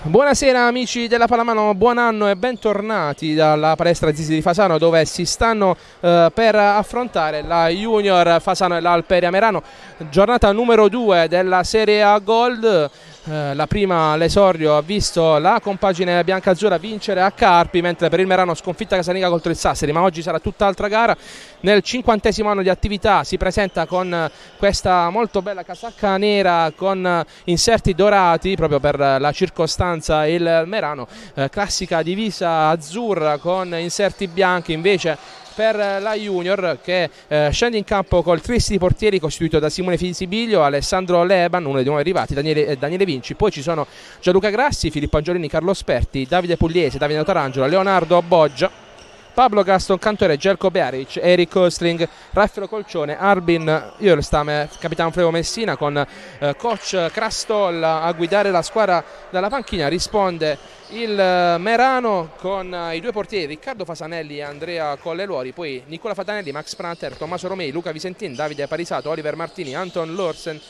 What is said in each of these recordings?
Buonasera amici della Palamano, buon anno e bentornati dalla palestra Zisi di Fasano dove si stanno eh, per affrontare la Junior Fasano e l'Alperia Merano, giornata numero 2 della Serie A Gold. Eh, la prima l'esordio ha visto la compagine biancazzurra vincere a Carpi, mentre per il Merano sconfitta casalinga contro il Sassari, ma oggi sarà tutt'altra gara. Nel cinquantesimo anno di attività si presenta con questa molto bella casacca nera con inserti dorati proprio per la circostanza il Merano, eh, classica divisa azzurra con inserti bianchi invece per la Junior che eh, scende in campo col tristi di portieri costituito da Simone Fisibiglio, Alessandro Leban, uno dei nuovi arrivati, Daniele, eh, Daniele Vinci, poi ci sono Gianluca Grassi, Filippo Angiolini, Carlo Sperti, Davide Pugliese, Davide Notarangelo, Leonardo Boggia. Pablo Gaston Cantore, Gelco Bearic, Eric Osling, Raffaele Colcione, Arbin Jolstam, capitano Fleo Messina con eh, coach Crastolla a guidare la squadra dalla panchina. Risponde il eh, Merano con eh, i due portieri Riccardo Fasanelli e Andrea Colleluori, poi Nicola Fatanelli, Max Pranter, Tommaso Romei, Luca Visentin, Davide Parisato, Oliver Martini, Anton Lorsen.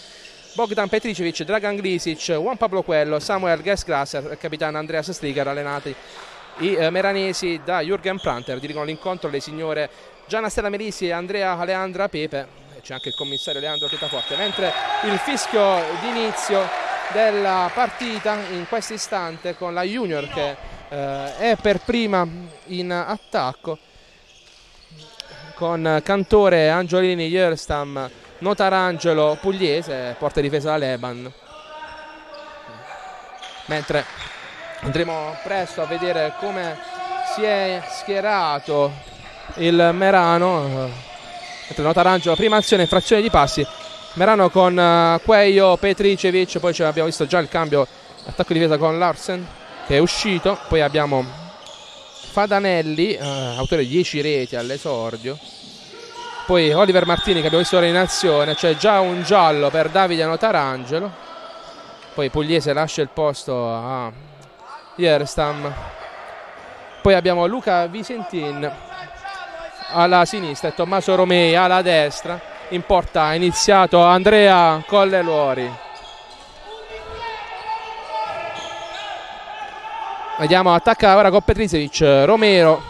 Bogdan Petricevic, Dragan Glisic, Juan Pablo Quello, Samuel Gesgrasser, capitano Andreas Striger allenati i eh, meranesi da Jürgen Pranter dirigono l'incontro le signore Gianna Stella Melisi e Andrea Aleandra Pepe c'è anche il commissario Leandro Tetaforte. Mentre il fischio d'inizio della partita in questo istante con la Junior che eh, è per prima in attacco con Cantore, Angiolini, Jerstam, Notarangelo, Pugliese, porta difesa da Leban. Mentre andremo presto a vedere come si è schierato il Merano mentre Notarangelo prima azione frazione di passi. Merano con uh, Queio, Petricevic poi abbiamo visto già il cambio attacco di difesa con Larsen che è uscito. Poi abbiamo Fadanelli uh, autore di 10 reti all'esordio. Poi Oliver Martini che abbiamo visto ora in azione c'è già un giallo per Davide Notarangelo. Poi Pugliese lascia il posto a Jerstam. Poi abbiamo Luca Visentin alla sinistra e Tommaso Romei alla destra. In porta ha iniziato Andrea Colleluori. Vediamo, attacca ora con Petricevic, Romero.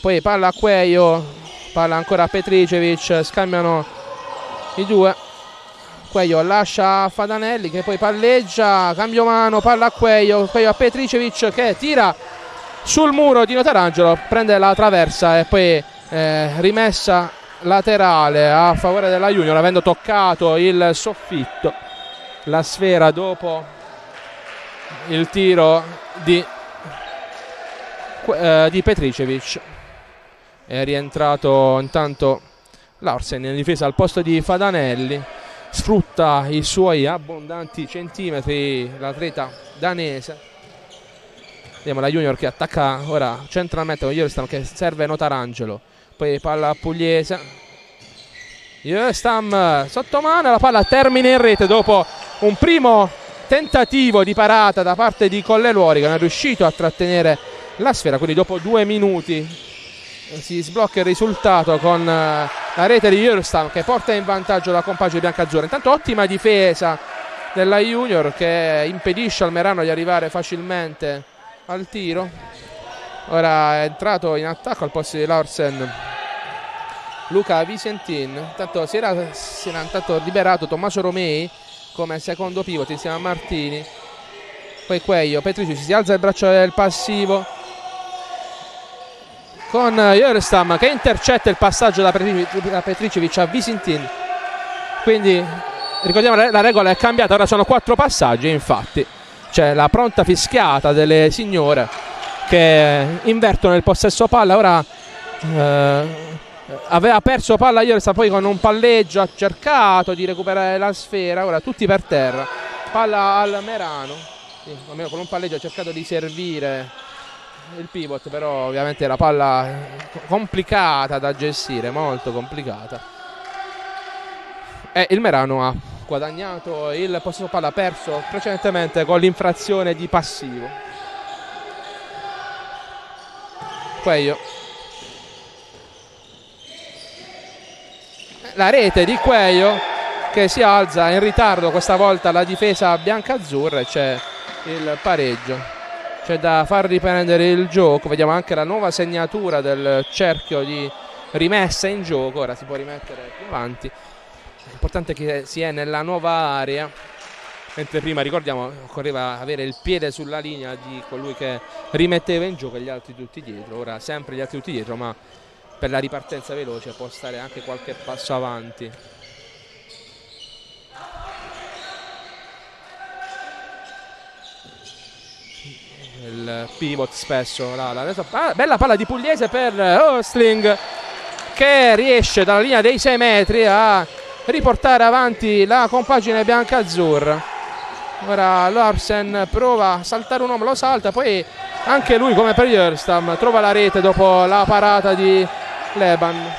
Poi palla a Cueio, palla ancora a Petricevic, scambiano i due. Queio lascia Fadanelli che poi palleggia, cambio mano, palla a Queio, Queio a Petricevic che tira sul muro di Notarangelo, prende la traversa e poi eh, rimessa laterale a favore della Junior avendo toccato il soffitto. La sfera dopo il tiro di, eh, di Petricevic. È rientrato intanto Larsen in difesa al posto di Fadanelli. Sfrutta i suoi abbondanti centimetri l'atleta danese vediamo la Junior che attacca ora centralmente con Jörstam che serve Notarangelo poi palla Pugliese Jörstam sotto mano la palla termina in rete dopo un primo tentativo di parata da parte di Colleluori che non è riuscito a trattenere la sfera quindi dopo due minuti si sblocca il risultato con eh, la rete di Jurstam che porta in vantaggio la compagine bianca-azzurra. Intanto ottima difesa della Junior che impedisce al Merano di arrivare facilmente al tiro. Ora è entrato in attacco al posto di Larsen Luca Visentin. Intanto si era, si era intanto liberato Tommaso Romei come secondo pivot insieme a Martini. Poi Queio, Petrici si alza il braccio del passivo con Jörstam che intercetta il passaggio da Petricevic a Visintin quindi ricordiamo la regola è cambiata ora sono quattro passaggi infatti c'è la pronta fischiata delle signore che invertono il possesso palla. Ora eh, aveva perso palla Jörstam poi con un palleggio ha cercato di recuperare la sfera. Ora tutti per terra. Palla al Merano. Sì, almeno con un palleggio ha cercato di servire il pivot però ovviamente la palla complicata da gestire molto complicata. E il Merano ha guadagnato il possesso palla perso precedentemente con l'infrazione di passivo. Queio la rete di Queio che si alza in ritardo questa volta la difesa bianca-azzurra e c'è il pareggio. C'è da far riprendere il gioco. Vediamo anche la nuova segnatura del cerchio di rimessa in gioco. Ora si può rimettere avanti l'importante è che si è nella nuova area. Mentre prima ricordiamo occorreva avere il piede sulla linea di colui che rimetteva in gioco e gli altri tutti dietro. Ora sempre gli altri tutti dietro ma per la ripartenza veloce può stare anche qualche passo avanti. Il pivot spesso la, la, ah, bella palla di Pugliese per Osling che riesce dalla linea dei 6 metri a riportare avanti la compagine bianca-azzurra ora Larsen prova a saltare un uomo lo salta poi anche lui come per Jörstam trova la rete dopo la parata di Leban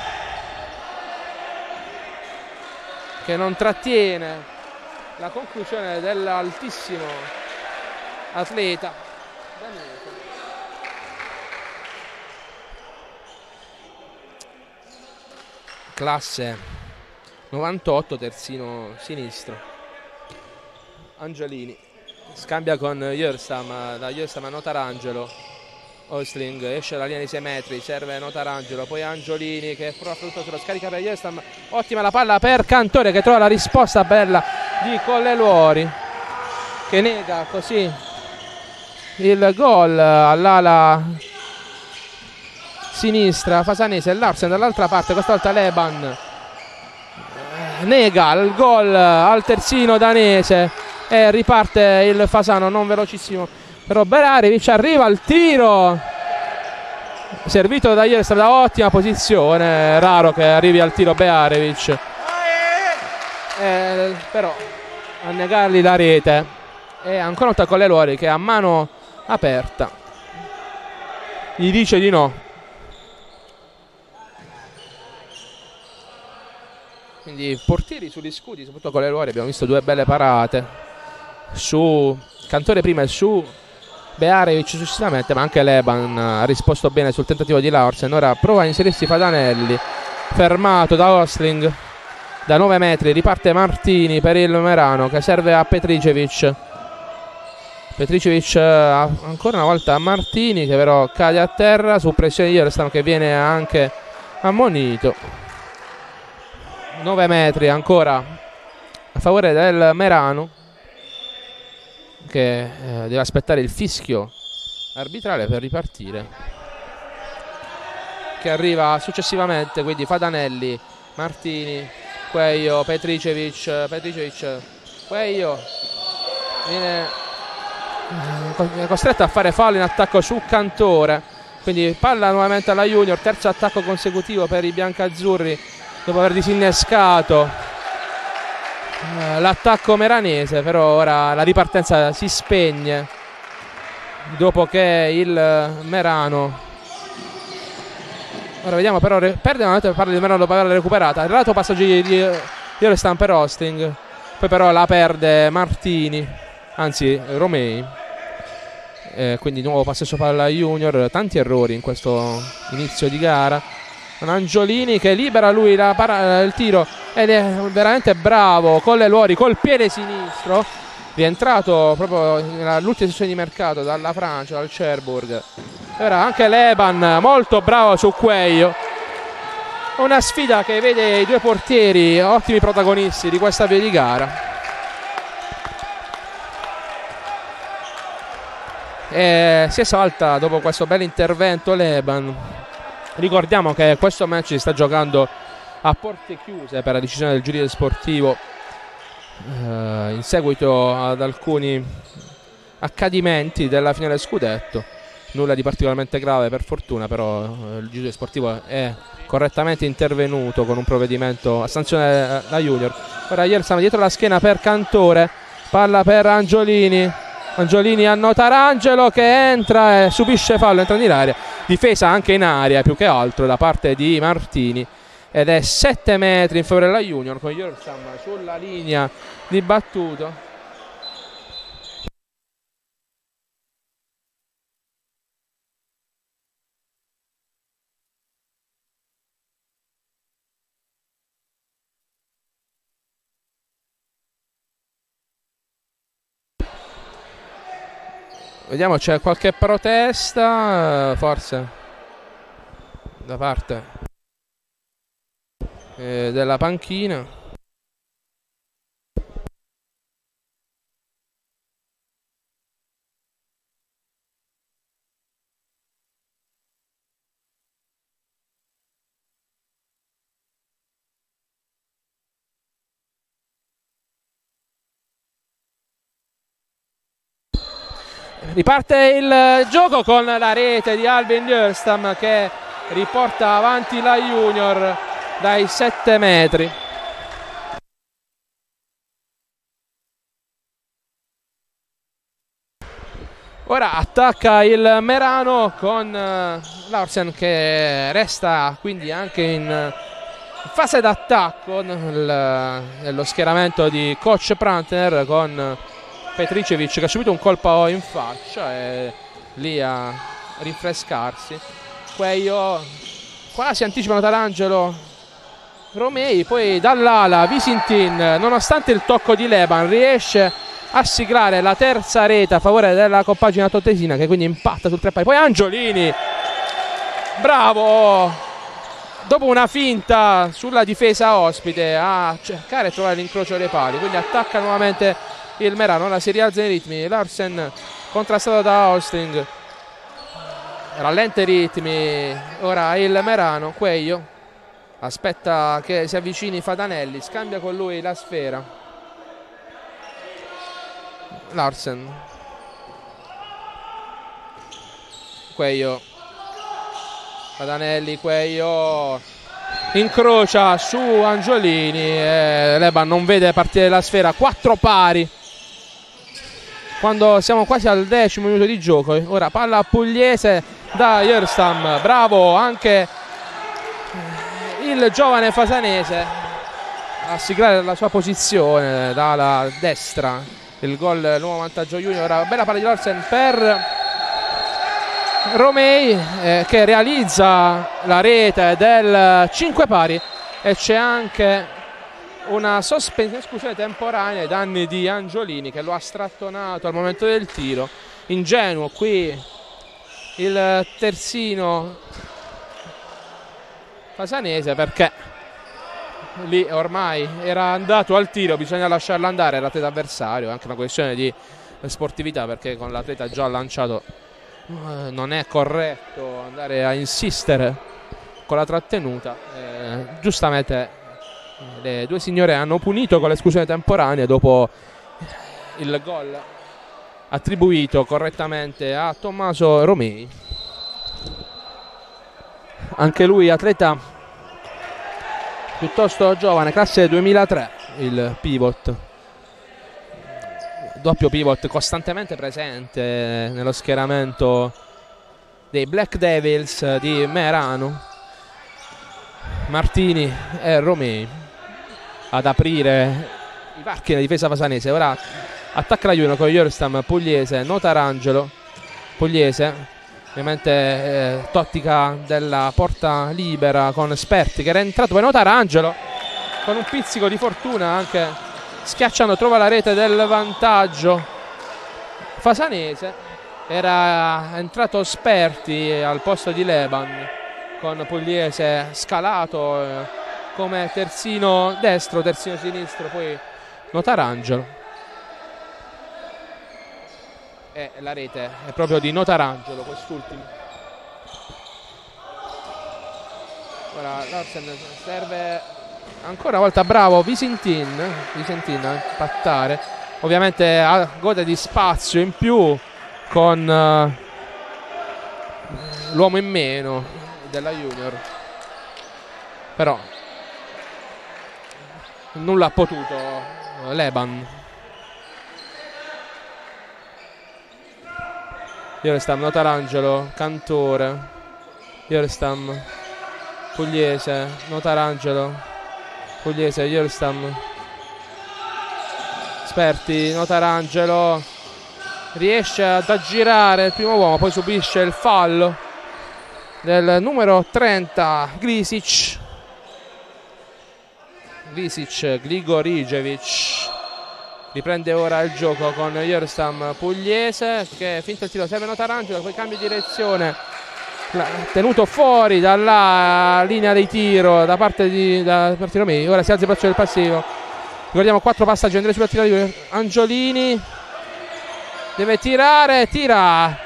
che non trattiene la conclusione dell'altissimo atleta classe 98 terzino sinistro. Angelini. Scambia con Jörstam da Jörstam a Notarangelo. Osling esce dalla linea di 6 metri serve Notarangelo. Poi Angiolini che prova a frutto sulla scarica per Jörstam ottima la palla per Cantore che trova la risposta bella di Colleluori che nega così il gol all'ala sinistra. Fasanese e Larsen dall'altra parte questa volta Leban nega il gol al terzino danese e riparte il Fasano non velocissimo. Però Berarevic arriva al tiro. Servito da ieri da ottima posizione. Raro che arrivi al tiro Bearevic eh, però a negargli la rete. E ancora una volta con che a mano aperta. Gli dice di no quindi portieri sugli scudi soprattutto con le Lori abbiamo visto due belle parate. Su Cantore prima e su Bearevic successivamente ma anche Leban ha risposto bene sul tentativo di Larsen ora prova a inserirsi Fadanelli fermato da Osling da 9 metri riparte Martini per il Merano che serve a Petricevic. Petricevic eh, ancora una volta a Martini che però cade a terra su pressione di Jerstam che viene anche ammonito 9 metri ancora a favore del Merano che eh, deve aspettare il fischio arbitrale per ripartire che arriva successivamente quindi Fadanelli Martini Queio Petricevic Petricevic Queio viene è costretto a fare fallo in attacco su Cantore quindi palla nuovamente alla Junior terzo attacco consecutivo per i biancazzurri dopo aver disinnescato eh, l'attacco meranese però ora la ripartenza si spegne dopo che il Merano ora vediamo però perde nuovamente parla di Merano dopo averla recuperata. Il lato passaggio di, di, di per Hosting poi però la perde Martini anzi Romei eh, quindi nuovo passaggio palla Junior tanti errori in questo inizio di gara Angiolini che libera lui para- il tiro ed è veramente bravo con le luori col piede sinistro. Rientrato proprio nell'ultima sessione di mercato dalla Francia dal Cherbourg. Ora anche Leban molto bravo su Queio una sfida che vede i due portieri ottimi protagonisti di questa via di gara. E si esalta dopo questo bel intervento Leban. Ricordiamo che questo match si sta giocando a porte chiuse per la decisione del giudice sportivo eh, in seguito ad alcuni accadimenti della finale scudetto. Nulla di particolarmente grave per fortuna, però eh, il giudice sportivo è correttamente intervenuto con un provvedimento a sanzione da Junior. Ora Yersam dietro la schiena per Cantore, palla per Angiolini Angiolini a Notarangelo che entra e subisce fallo entrando in aria. Difesa anche in aria più che altro da parte di Martini. Ed è 7 metri in favore della Junior con Yorsam sulla linea di battuto Vediamo c'è qualche protesta, forse, da parte eh, della panchina. Riparte il gioco con la rete di Alvin Djörstam che riporta avanti la Junior dai 7 metri. Ora attacca il Merano con eh, Larsen che resta quindi anche in fase d'attacco nello schieramento di coach Prantner con Petricevic che ha subito un colpo in faccia e lì a rinfrescarsi. Queio quasi anticipano Tarangelo Romei, poi dall'ala Visintin, nonostante il tocco di Leban, riesce a siglare la terza rete a favore della compagina tottesina che quindi impatta sul tre pari. Poi Angiolini, bravo, dopo una finta sulla difesa ospite a cercare di trovare l'incrocio dei pali, quindi attacca nuovamente il Merano, ora si rialza i ritmi, Larsen contrastato da Austin, rallenta i ritmi, ora il Merano, Queio aspetta che si avvicini Fadanelli, scambia con lui la sfera, Larsen, Queio, Fadanelli, Queio incrocia su Angiolini e Leban non vede partire la sfera, quattro pari quando siamo quasi al decimo minuto di gioco. Ora palla pugliese da Jerstam, bravo anche il giovane fasanese a siglare la sua posizione dalla destra. Il gol, nuovo vantaggio junior. Bella palla di Larsen per Romei eh, che realizza la rete del 5 pari e c'è anche una sospensione temporanea ai danni di Angiolini che lo ha strattonato al momento del tiro. Ingenuo qui il terzino fasanese perché lì ormai era andato al tiro bisogna lasciarlo andare l'atleta avversario anche una questione di sportività perché con l'atleta già lanciato eh, non è corretto andare a insistere con la trattenuta eh, giustamente le due signore hanno punito con l'esclusione temporanea dopo il gol attribuito correttamente a Tommaso Romei. Anche lui atleta piuttosto giovane, classe 2003, il pivot. Doppio pivot costantemente presente nello schieramento dei Black Devils di Merano. Martini e Romei ad aprire i varchi della difesa fasanese. Ora attacca la Juno con Jorstam, Pugliese, Notarangelo, Pugliese. Ovviamente eh, tottica della porta libera con Sperti che era entrato poi Notarangelo con un pizzico di fortuna anche schiacciando trova la rete del vantaggio fasanese era entrato Sperti al posto di Leban con Pugliese scalato eh, come terzino destro, terzino sinistro, poi Notarangelo. E la rete è proprio di Notarangelo quest'ultimo. Ora Larsen serve ancora una volta bravo Visintin, Visintin a impattare. Ovviamente gode di spazio in più con uh, l'uomo in meno della Junior. Però nulla ha potuto. Leban. Iorestam, Notarangelo, Cantore. Iorestam, Pugliese, Notarangelo Pugliese, Iorestam Sperti, Notarangelo. Riesce ad aggirare il primo uomo poi subisce il fallo del numero 30 Grisic Glisic, Gligorijevic riprende ora il gioco con Jerstam Pugliese che finta il tiro serve Notarangelo poi cambia direzione. Tenuto fuori dalla linea di tiro da parte di da parte Romei ora si alza il braccio del passivo. Ricordiamo quattro passaggi Andrea sulla tira di Angiolini. Deve tirare tira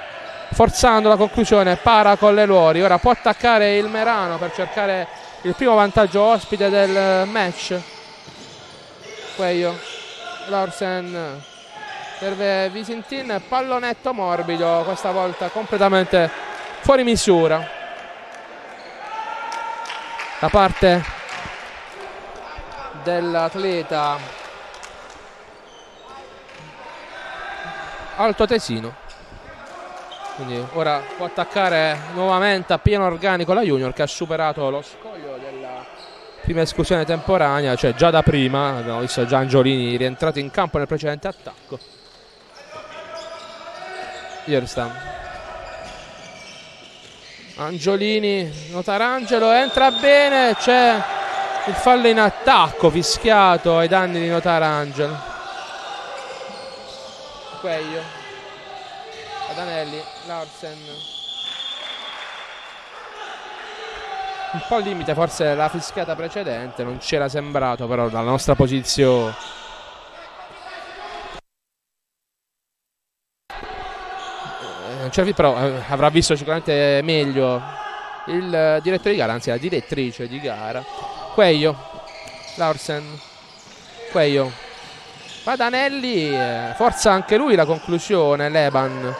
forzando la conclusione para con le Luori. Ora può attaccare il Merano per cercare il primo vantaggio ospite del match. Queio Larsen. Serve Visintin pallonetto morbido questa volta completamente fuori misura. Da parte dell'atleta Alto Tesino. Quindi ora può attaccare nuovamente a pieno organico la Junior che ha superato lo della prima esclusione temporanea, cioè già da prima, abbiamo visto già Angiolini rientrato in campo nel precedente attacco. Yerstam. Angiolini, Notarangelo, entra bene, c'è il fallo in attacco fischiato ai danni di Notarangelo. Queglio, Adanelli, Larsen un po' al limite forse la fischiata precedente non ci era sembrato però dalla nostra posizione. Eh, però eh, avrà visto sicuramente meglio il direttore di gara anzi la direttrice di gara. Queio Larsen Queio Padanelli eh, forza anche lui la conclusione Leban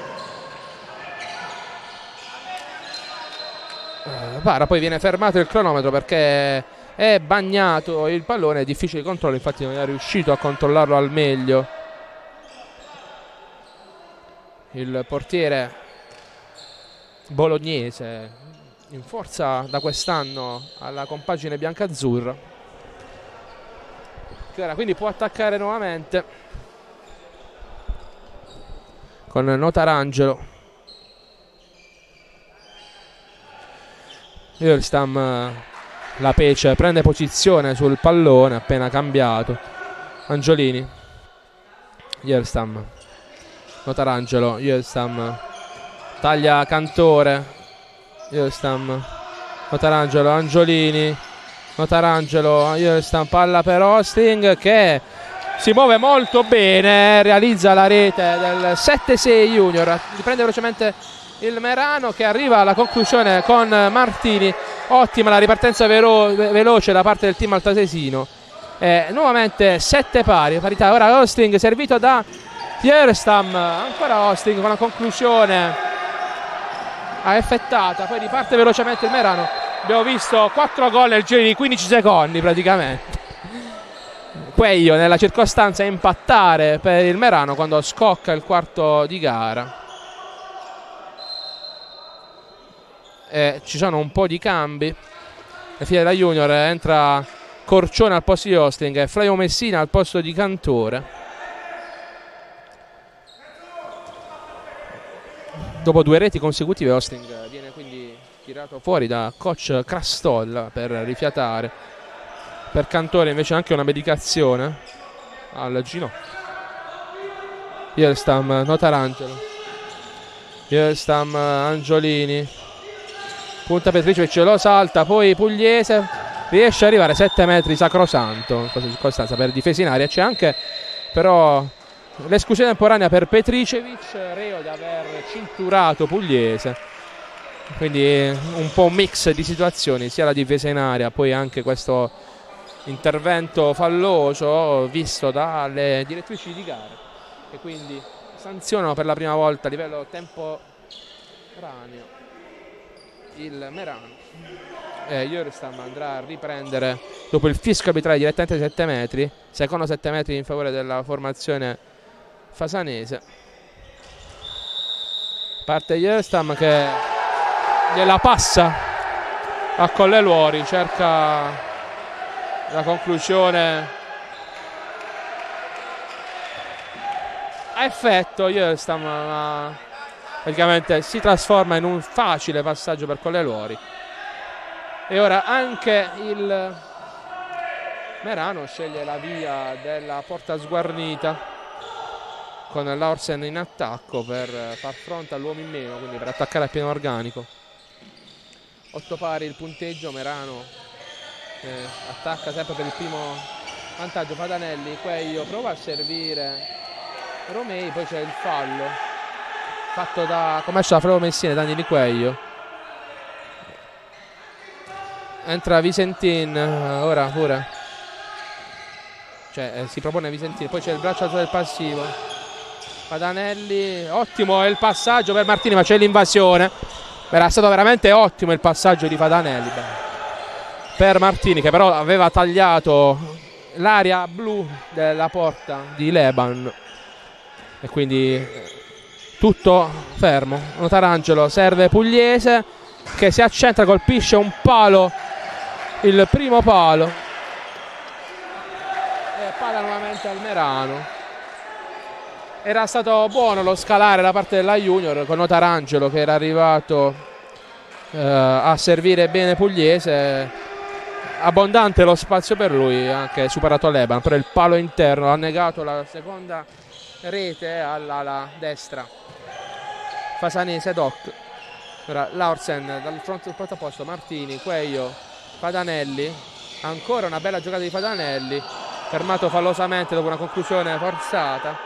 Para poi viene fermato il cronometro perché è bagnato il pallone, è difficile il controllo, infatti non è riuscito a controllarlo al meglio. Il portiere bolognese in forza da quest'anno alla compagine bianca-azzurra che ora quindi può attaccare nuovamente con Notarangelo Irstam eh, la Pece prende posizione sul pallone appena cambiato. Angiolini. Yerstam Notarangelo Yerstam taglia Cantore. Yerstam Notarangelo Angiolini. Notarangelo Yerstam palla per Osting che si muove molto bene realizza la rete del 7-6 Junior. Riprende velocemente il Merano che arriva alla conclusione con Martini. Ottima la ripartenza velo veloce da parte del team altasesino eh, nuovamente sette pari parità. Ora Osting servito da Fierstam ancora Osting con la conclusione. Ha effettata poi riparte velocemente il Merano. Abbiamo visto 4 gol nel giro di 15 secondi praticamente. Queio nella circostanza impattare per il Merano quando scocca il quarto di gara eh, ci sono un po' di cambi. La fine della Junior entra Corcione al posto di Osting e Flavio Messina al posto di Cantore. Dopo due reti consecutive Osting viene quindi tirato fuori da coach Crastol per rifiatare. Per Cantore invece anche una medicazione al ginocchio Yelstam Notarangelo. Yelstam Angiolini punta Petricevic lo salta poi Pugliese. Riesce ad arrivare 7 metri sacrosanto. In questa circostanza per difesa in aria. C'è anche però l'esclusione temporanea per Petricevic reo di aver cinturato Pugliese. Quindi un po' un mix di situazioni sia la difesa in aria poi anche questo intervento falloso visto dalle direttrici di gara e quindi sanzionano per la prima volta a livello temporaneo il Merano eh, Jurstam andrà a riprendere dopo il fischio arbitrale direttamente 7 metri secondo 7 metri in favore della formazione fasanese. Parte Jurstam che gliela passa a Colleluori cerca la conclusione. A effetto Jurstam ma praticamente si trasforma in un facile passaggio per Colleluori e ora anche il Merano sceglie la via della porta sguarnita con l'Orsen in attacco per far fronte all'uomo in meno, quindi per attaccare a pieno organico. 8 pari il punteggio, Merano eh, attacca sempre per il primo vantaggio, Padanelli, Queio prova a servire Romei, poi c'è il fallo fatto da commesso da Fredo Messina, Danieli Queio. Entra Visentin, ora pure. Cioè, eh, si propone Visentin, poi c'è il braccio alto del passivo. Padanelli, ottimo il passaggio per Martini, ma c'è l'invasione. Era stato veramente ottimo il passaggio di Padanelli per Martini, che però aveva tagliato l'area blu della porta di Leban. E quindi tutto fermo. Notarangelo serve Pugliese che si accentra, colpisce un palo, il primo palo. E palla nuovamente al Merano era stato buono lo scalare da parte della Junior con Notarangelo che era arrivato eh, a servire bene Pugliese abbondante lo spazio per lui anche superato Leban però il palo interno ha negato la seconda rete alla destra Fasanese Doc ora Laursen dal fronte del portaposto Martini, Queio, Padanelli. Ancora una bella giocata di Padanelli. Fermato fallosamente dopo una conclusione forzata.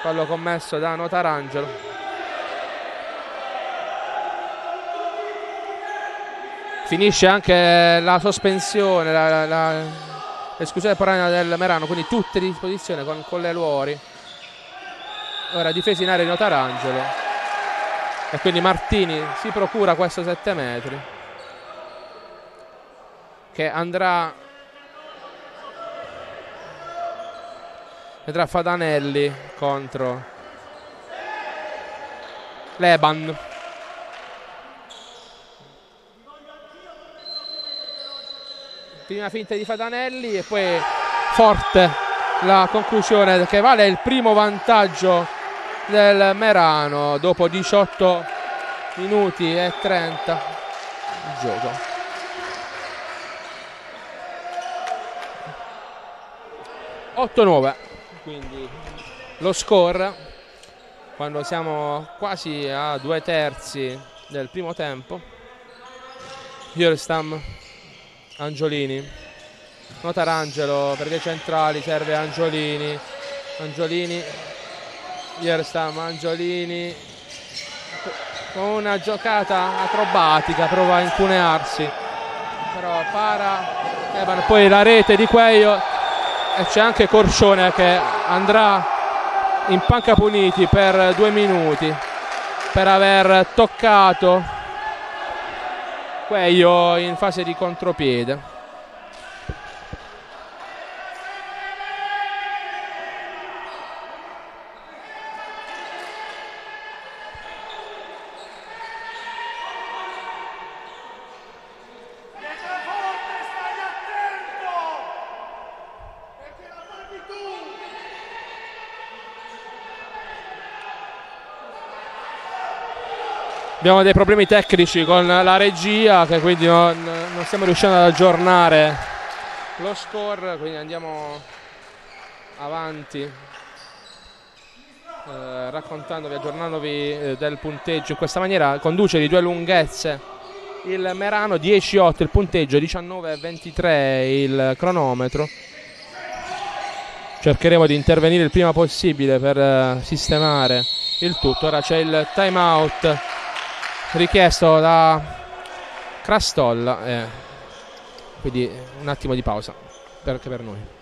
Fallo commesso da Notarangelo. Finisce anche la sospensione la, la, l'esclusione temporanea del Merano quindi tutte a disposizione con, con le Luori. Ora difesa in area di Notarangelo e quindi Martini si procura questo 7 metri che andrà vedrà Fadanelli contro Leban. Prima finta di Fadanelli e poi forte la conclusione che vale il primo vantaggio del Merano dopo 18 minuti e 30 di gioco. 8-9 quindi lo score quando siamo quasi a due terzi del primo tempo Hierstam Angiolini. Notarangelo per le centrali serve Angiolini. Angiolini Hierstam Angiolini con una giocata acrobatica prova a incunearsi. Però para poi la rete di Queio e c'è anche Corcione che andrà in panca puniti per due minuti. Per aver toccato Queio in fase di contropiede abbiamo dei problemi tecnici con la regia che quindi non, non stiamo riuscendo ad aggiornare lo score quindi andiamo avanti eh, raccontandovi, aggiornandovi eh, del punteggio in questa maniera. Conduce di due lunghezze il Merano 10-8 il punteggio 19-23 il cronometro. Cercheremo di intervenire il prima possibile per eh, sistemare il tutto. Ora c'è il time out richiesto da Crastolla eh, quindi un attimo di pausa anche per noi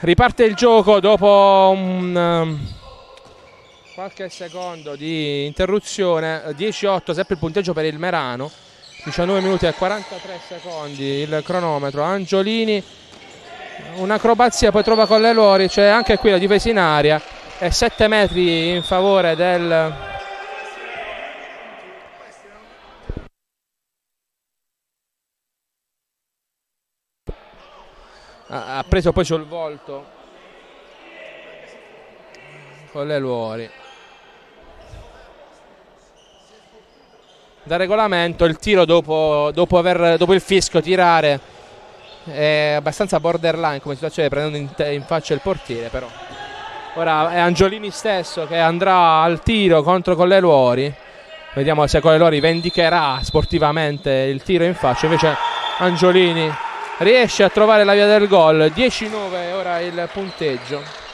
Riparte il gioco dopo un, um, qualche secondo di interruzione. 10-8, sempre il punteggio per il Merano. 19 minuti e 43 secondi il cronometro. Angiolini, un'acrobazia poi trova con le Lori, c'è anche qui la difesa in aria e 7 metri in favore del ha preso poi sul volto. Con le Luori. Da regolamento il tiro dopo, dopo, aver, dopo il fischio tirare è abbastanza borderline come situazione prendendo in, in faccia il portiere però. Ora è Angiolini stesso che andrà al tiro contro Colleluori vediamo se Colleluori vendicherà sportivamente il tiro in faccia. Invece Angiolini riesce a trovare la via del gol. 10-9 ora il punteggio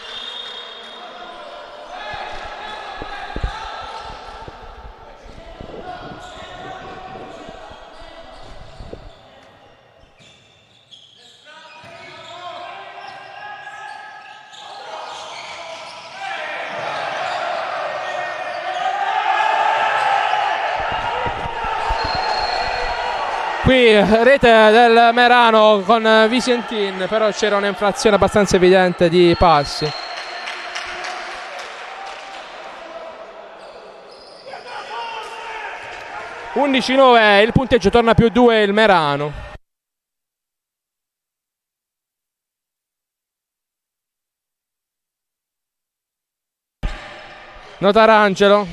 qui rete del Merano con Vicentin però c'era un'infrazione abbastanza evidente di passi. (11-9) il punteggio torna più 2 il Merano. Notarangelo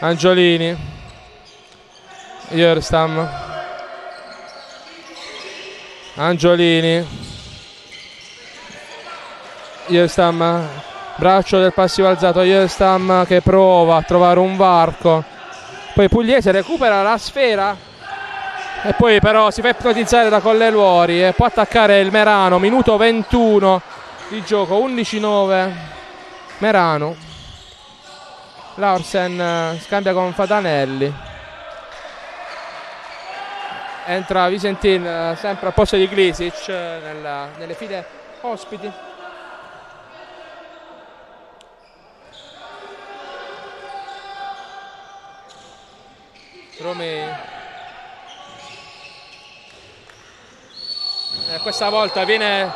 Angiolini Ierstam Angiolini. Ierstam braccio del passivo alzato. Ierstam che prova a trovare un varco. Poi Pugliese recupera la sfera. E poi però si fa ipnotizzare da Colleluori e può attaccare il Merano. Minuto 21 di gioco 11-9 Merano. Laursen eh, scambia con Fatanelli entra Visentin eh, sempre al posto di Glisic eh, nella, nelle file ospiti. Romei e questa volta viene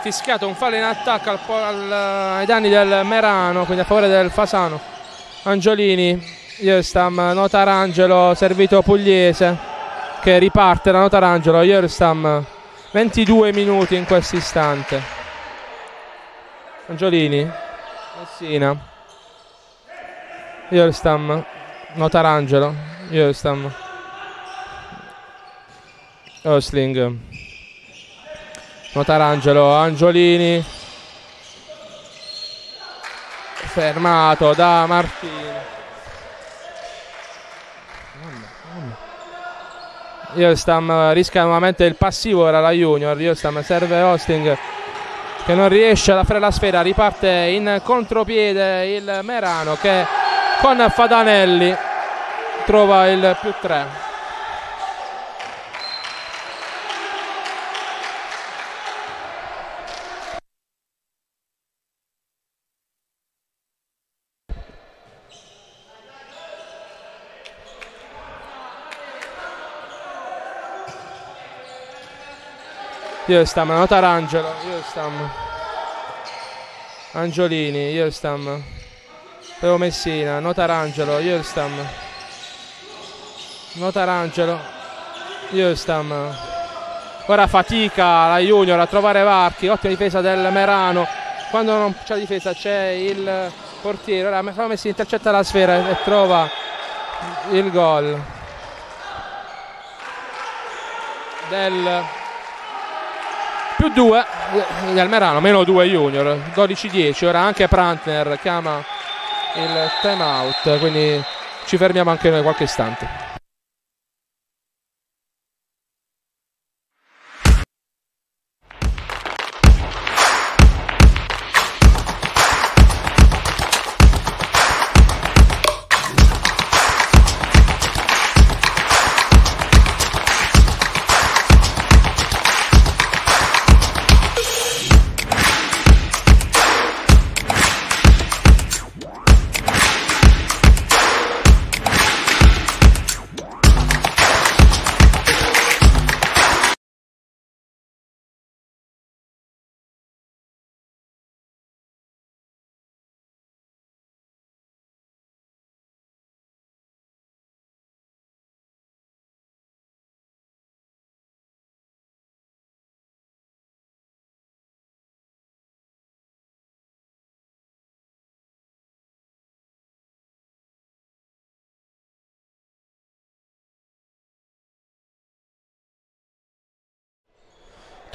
fischiato un fallo in attacco al, al, ai danni del Merano quindi a favore del Fasano. Angiolini Iestam, Notarangelo servito Pugliese che riparte la nota Rangelo Ierstam 22 minuti in questo istante. Angiolini Messina. Ierstam Notarangelo Ierstam Osling. Notarangelo Angiolini. Fermato da Martini Iostam rischia nuovamente il passivo era la Junior. Iostam serve Hosting che non riesce a fare la sfera riparte in contropiede il Merano che con Fadanelli trova il più 3 Iostam, Notarangelo, Iostam. Angiolini, Iostam. Teo Messina, Notarangelo, Iostam. Notarangelo, Iostam. Ora fatica la Junior a trovare varchi, ottima difesa del Merano. Quando non c'è difesa c'è il portiere. Ora Teo Messina intercetta la sfera e trova il gol del più 2 del Merano, meno 2 Junior, 12-10, ora anche Prantner chiama il time out, quindi ci fermiamo anche noi qualche istante.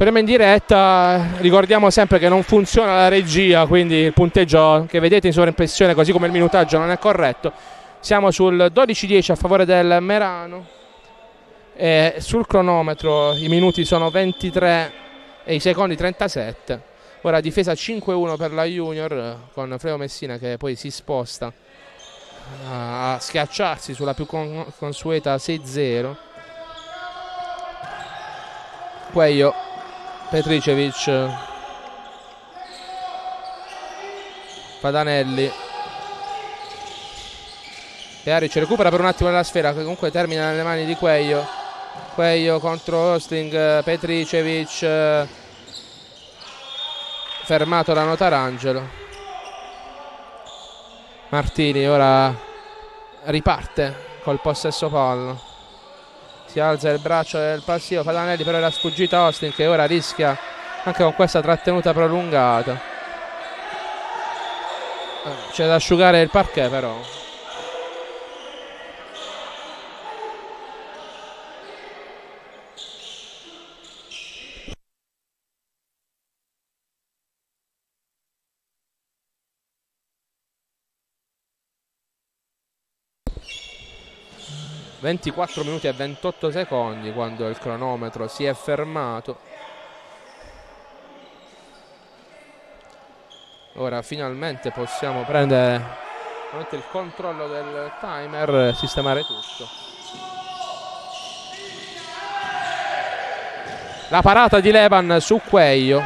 Torniamo in diretta, ricordiamo sempre che non funziona la regia, quindi il punteggio che vedete in sovraimpressione, così come il minutaggio, non è corretto. Siamo sul 12-10 a favore del Merano. E sul cronometro i minuti sono 23 e i secondi 37. Ora difesa 5-1 per la Junior con Freo Messina che poi si sposta a schiacciarsi sulla più consueta 6-0. Quaglio Petricevic. Padanelli Pearic recupera per un attimo la sfera che comunque termina nelle mani di Quaglio Quaglio contro Osting Petricevic fermato da Notarangelo. Martini ora riparte col possesso pallo si alza il braccio del passivo Padanelli però era sfuggita Austin che ora rischia anche con questa trattenuta prolungata. C'è da asciugare il parquet però 24 minuti e 28 secondi quando il cronometro si è fermato. Ora finalmente possiamo prendere il controllo del timer e sistemare tutto. La parata di Levan su Queio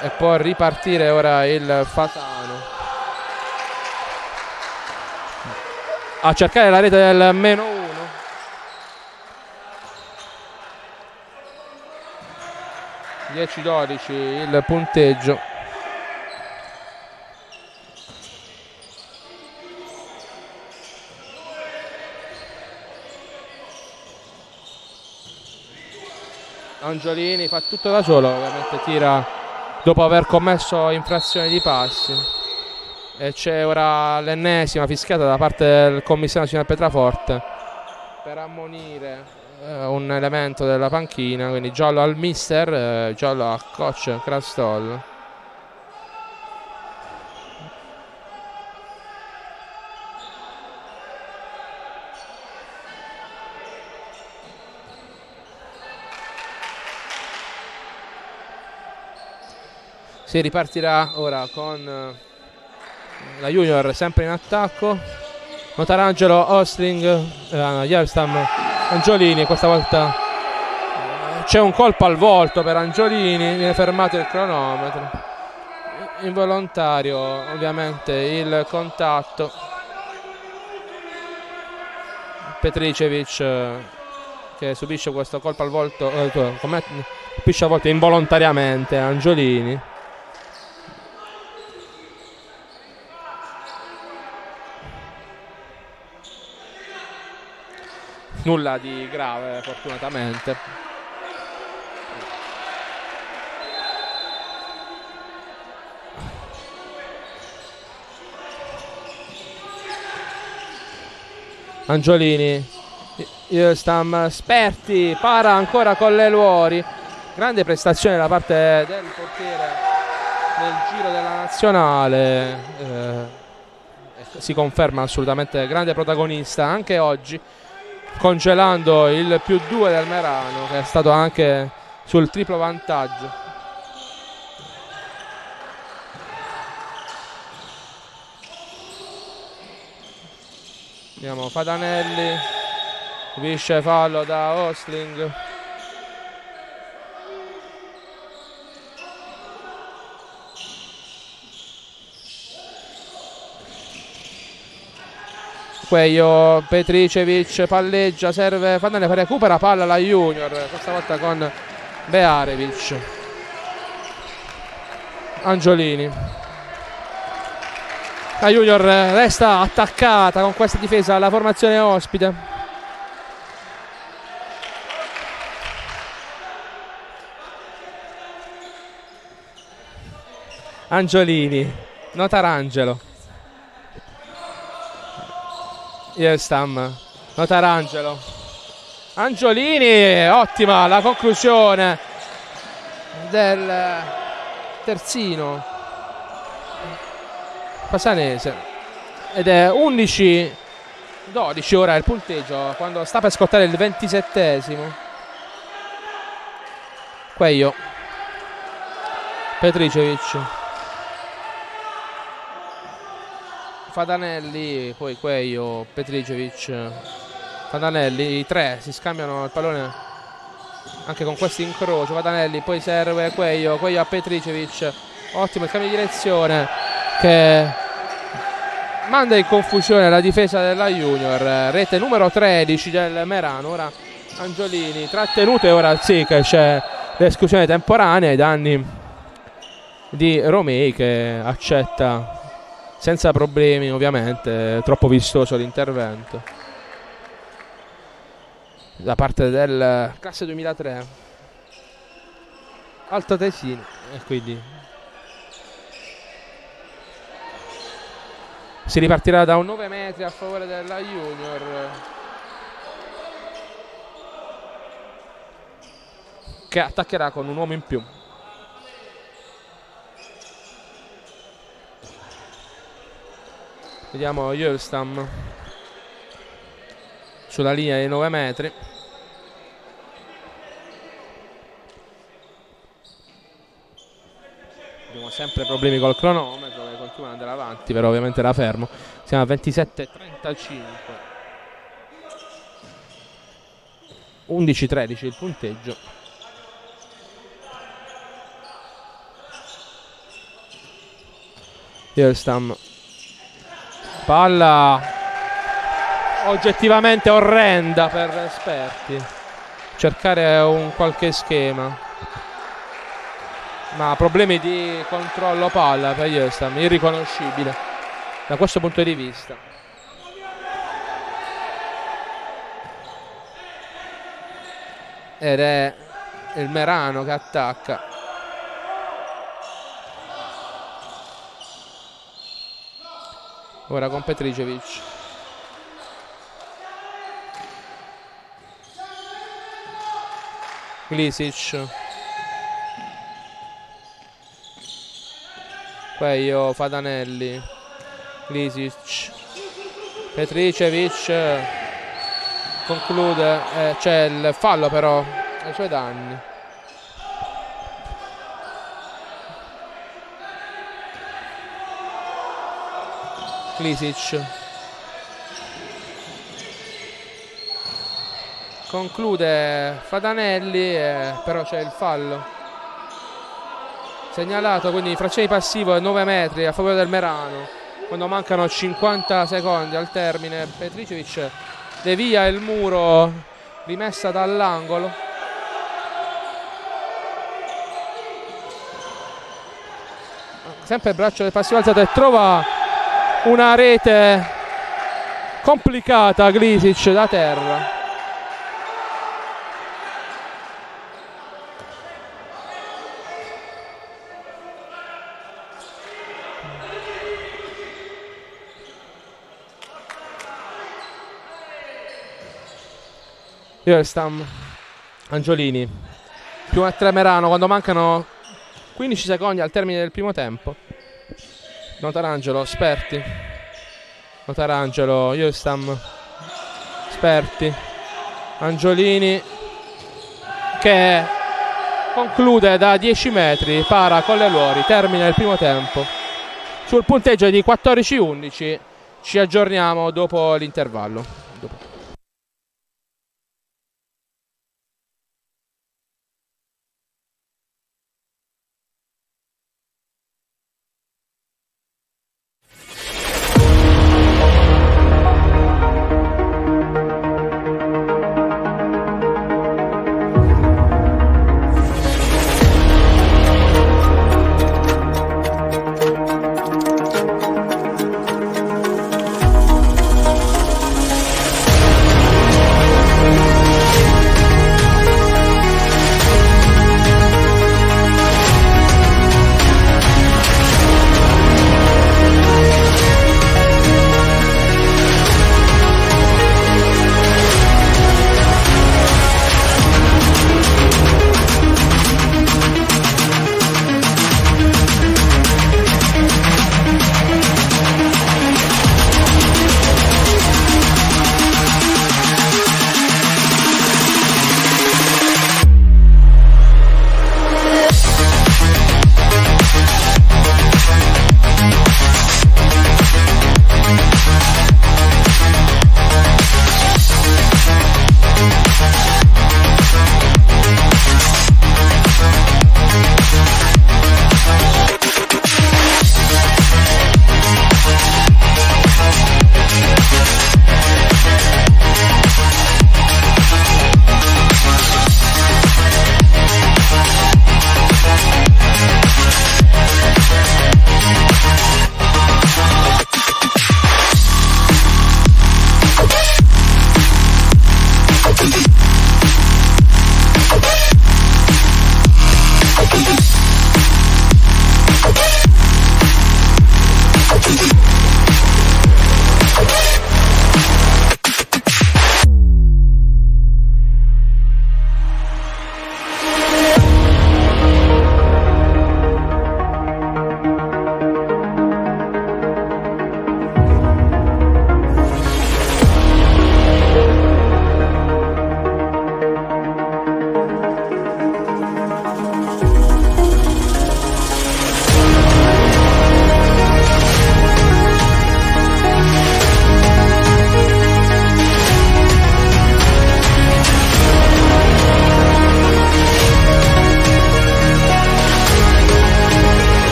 e può ripartire ora il Fatale. A cercare la rete del meno 1 10-12 il punteggio. Angiolini fa tutto da solo ovviamente tira dopo aver commesso infrazioni di passi c'è ora l'ennesima fischiata da parte del commissario nazionale Petraforte per ammonire eh, un elemento della panchina quindi giallo al mister eh, giallo a coach Crastol si ripartirà ora con la Junior sempre in attacco. Notarangelo, Ostling, eh, Yerstam, Angiolini questa volta eh, c'è un colpo al volto per Angiolini viene fermato il cronometro. Involontario ovviamente il contatto. Petricevic eh, che subisce questo colpo al volto eh, subisce a volte involontariamente Angiolini nulla di grave fortunatamente. Angiolini Stam Sperti para ancora con le Luori. Grande prestazione da parte del portiere nel giro della nazionale. Eh, si conferma assolutamente grande protagonista anche oggi congelando il più 2 del Merano che è stato anche sul triplo vantaggio. Andiamo Fadanelli. Subisce fallo da Osling Queio, Petricevic palleggia, serve Fandane, recupera palla la Junior, questa volta con Bearevic. Angiolini. La Junior resta attaccata con questa difesa alla formazione ospite. Angiolini, Notarangelo. Ielstam, Notarangelo, Angiolini, ottima la conclusione del terzino Pasanese. Ed è 11 12 ora il punteggio quando sta per scottare il 27esimo Queio. Petricevic Fadanelli poi Queio Petricevic. Fadanelli i tre si scambiano il pallone anche con questo incrocio. Fadanelli poi serve Queio Queio a Petricevic. Ottimo il cambio di direzione che manda in confusione la difesa della Junior. Rete numero 13 del Merano. Ora Angiolini trattenute ora sì che c'è l'esclusione temporanea ai danni di Romei che accetta senza problemi ovviamente troppo vistoso l'intervento. Da parte del classe 2003 Alto Tesini e quindi si ripartirà da un 9 metri a favore della Junior. Che attaccherà con un uomo in più vediamo Jölstam sulla linea dei 9 metri abbiamo sempre problemi col cronometro continua ad andare avanti, però ovviamente la fermo. Siamo a 27-35. 11-13 il punteggio. Yerstam. Palla oggettivamente orrenda per esperti. Cercare un qualche schema ma problemi di controllo palla per Yostam, irriconoscibile da questo punto di vista. Ed è il Merano che attacca. Ora con Petricevic. Glisic. Queio, Fadanelli, Lisic, Petricevic conclude, eh, c'è il fallo però ai suoi danni. Lisic conclude Fadanelli eh, però c'è il fallo. Segnalato quindi frazione passivo 9 metri a favore del Merano. Quando mancano 50 secondi al termine Petricevic devia il muro rimessa dall'angolo. Sempre il braccio del passivo alzato e trova una rete complicata Glisic da terra Ierstam, Angiolini, più a Tremerano quando mancano 15 secondi al termine del primo tempo. Notarangelo, Sperti, Notarangelo, Ierstam, Sperti, Angiolini che conclude da 10 metri, para con le Luori, termina il primo tempo. Sul punteggio di 14-11 ci aggiorniamo dopo l'intervallo.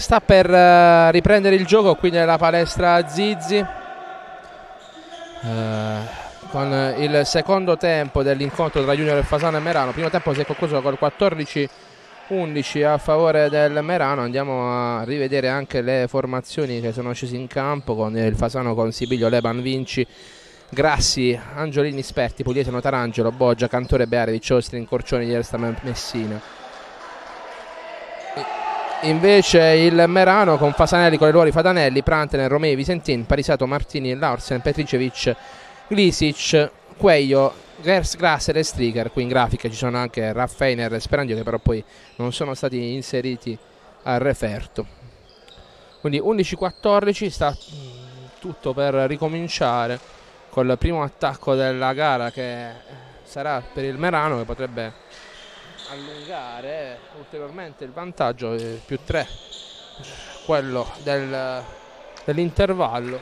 Sta per uh, riprendere il gioco qui nella palestra Zizi uh, con il secondo tempo dell'incontro tra Junior e Fasano e Merano. Primo tempo si è concluso col 14 11 a favore del Merano. Andiamo a rivedere anche le formazioni che sono scese in campo con il Fasano con Sibilio, Leban, Vinci Grassi, Angiolini, Sperti, Pugliese, Notarangelo, Boggia, Cantore, Bearevic, Ostrin, Corcioni, Ielsta, Messina invece il Merano con Fasanelli, Coleluori, Fadanelli, Prantene, Romei, Visentin, Parisato, Martini, Larsen, Petricevic, Glisic, Queio, Gers, Grasser e Striker. Qui in grafica ci sono anche Raffeiner e Sperandio che però poi non sono stati inseriti al referto. Quindi 11-14 sta tutto per ricominciare col primo attacco della gara che sarà per il Merano che potrebbe allungare ulteriormente il vantaggio eh, più 3 quello del, dell'intervallo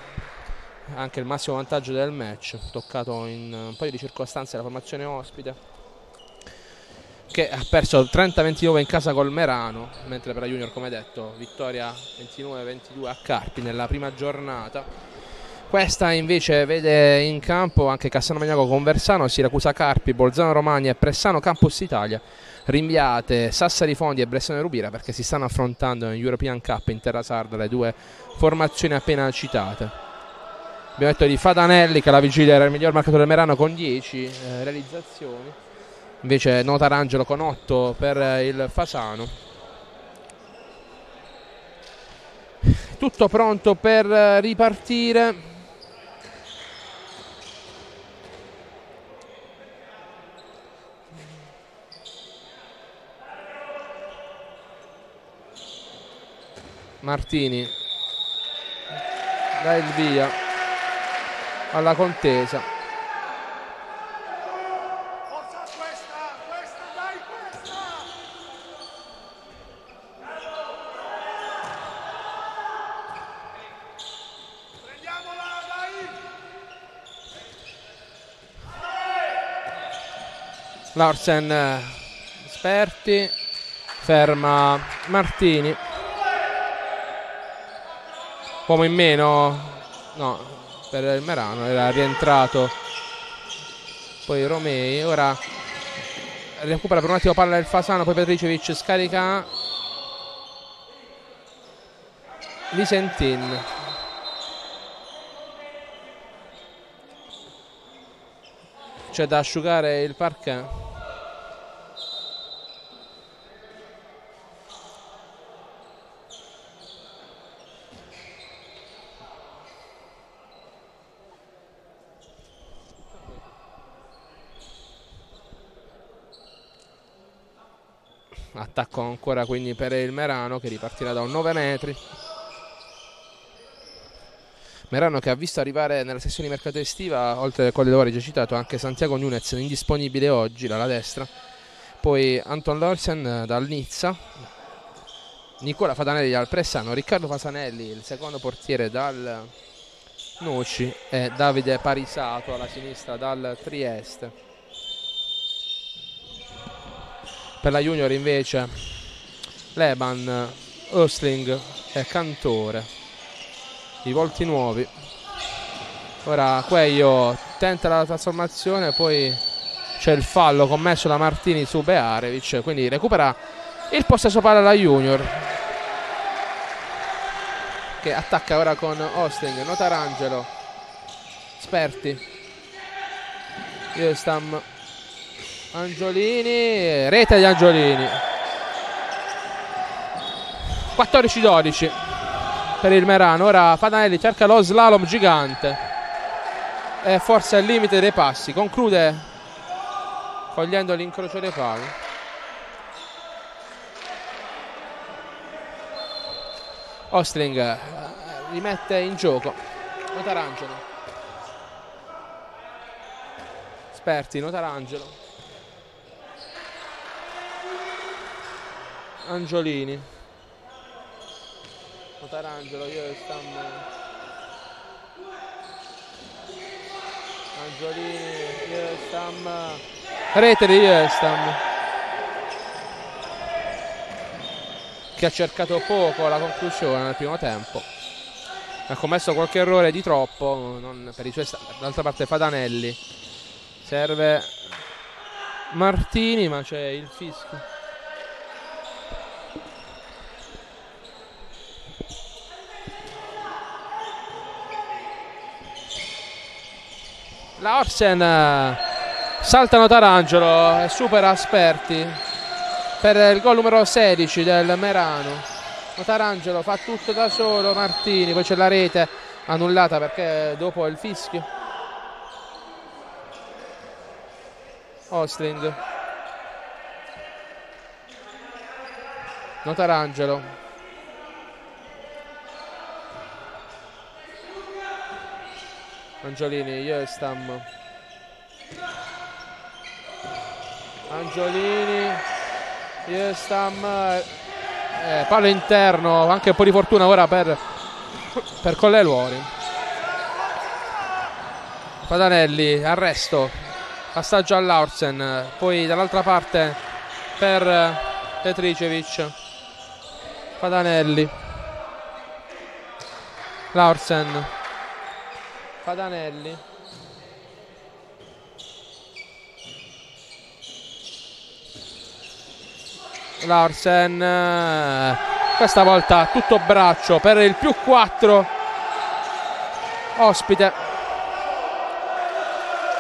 anche il massimo vantaggio del match toccato in un paio di circostanze la formazione ospite che ha perso 30-29 in casa col Merano mentre per la Junior come detto vittoria 29-22 a Carpi nella prima giornata. Questa invece vede in campo anche Cassano Magnaco con Versano, Siracusa Carpi, Bolzano Romagna e Pressano Campus Italia rinviate Sassari Fondi e Bressone Rubira perché si stanno affrontando in European Cup in Terra Sarda le due formazioni appena citate. Abbiamo detto di Fadanelli che alla vigilia era il miglior marcatore del Merano con 10 eh, realizzazioni, invece Notarangelo con 8 per il Fasano. Tutto pronto per ripartire. Martini. Dà il via alla contesa. Larsen eh, Sperti ferma Martini uomo in meno? No per il Merano era rientrato. Poi Romei ora recupera per un attimo palla del Fasano poi Petricevic scarica. Visentin c'è da asciugare il parquet attacco ancora quindi per il Merano che ripartirà da un 9 metri. Merano che ha visto arrivare nella sessione di mercato estiva oltre al Colle d'Ori già citato anche Santiago Nunez indisponibile oggi dalla destra. Poi Anton Lorsen dal Nizza. Nicola Fadanelli dal Pressano. Riccardo Fasanelli il secondo portiere dal Noci e Davide Parisato alla sinistra dal Trieste per la junior invece Leban, Osling e Cantore. I volti nuovi. Ora Queio tenta la trasformazione poi c'è il fallo commesso da Martini su Bearevic quindi recupera il possesso palla alla junior che attacca ora con Osling Notarangelo Sperti Iostam Angiolini, rete di Angiolini. 14-12 per il Merano. Ora Fadanelli cerca lo slalom gigante. E forse al limite dei passi. Conclude cogliendo l'incrocio dei pali. Ostring eh, rimette in gioco. Notarangelo. Sperti, Notarangelo. Angiolini. Notarangelo io stanno Angiolini Iestam rete di Iestam che ha cercato poco la conclusione nel primo tempo. Ha commesso qualche errore di troppo non per i suoi d'altra parte Fadanelli. Serve Martini ma c'è il fischio la Orsen saltano Tarangelo e supera Asperti per il gol numero 16 del Merano. Tarangelo fa tutto da solo Martini poi c'è la rete annullata perché dopo il fischio. Ostling. Notarangelo Angiolini, Jöstam Angiolini Jöstam eh, palo interno anche un po' di fortuna ora per, per Colleluori Padanelli arresto passaggio all'Aursen poi dall'altra parte per Petricevic. Padanelli. Laursen Padanelli. Larsen eh, questa volta tutto braccio per il più 4 ospite.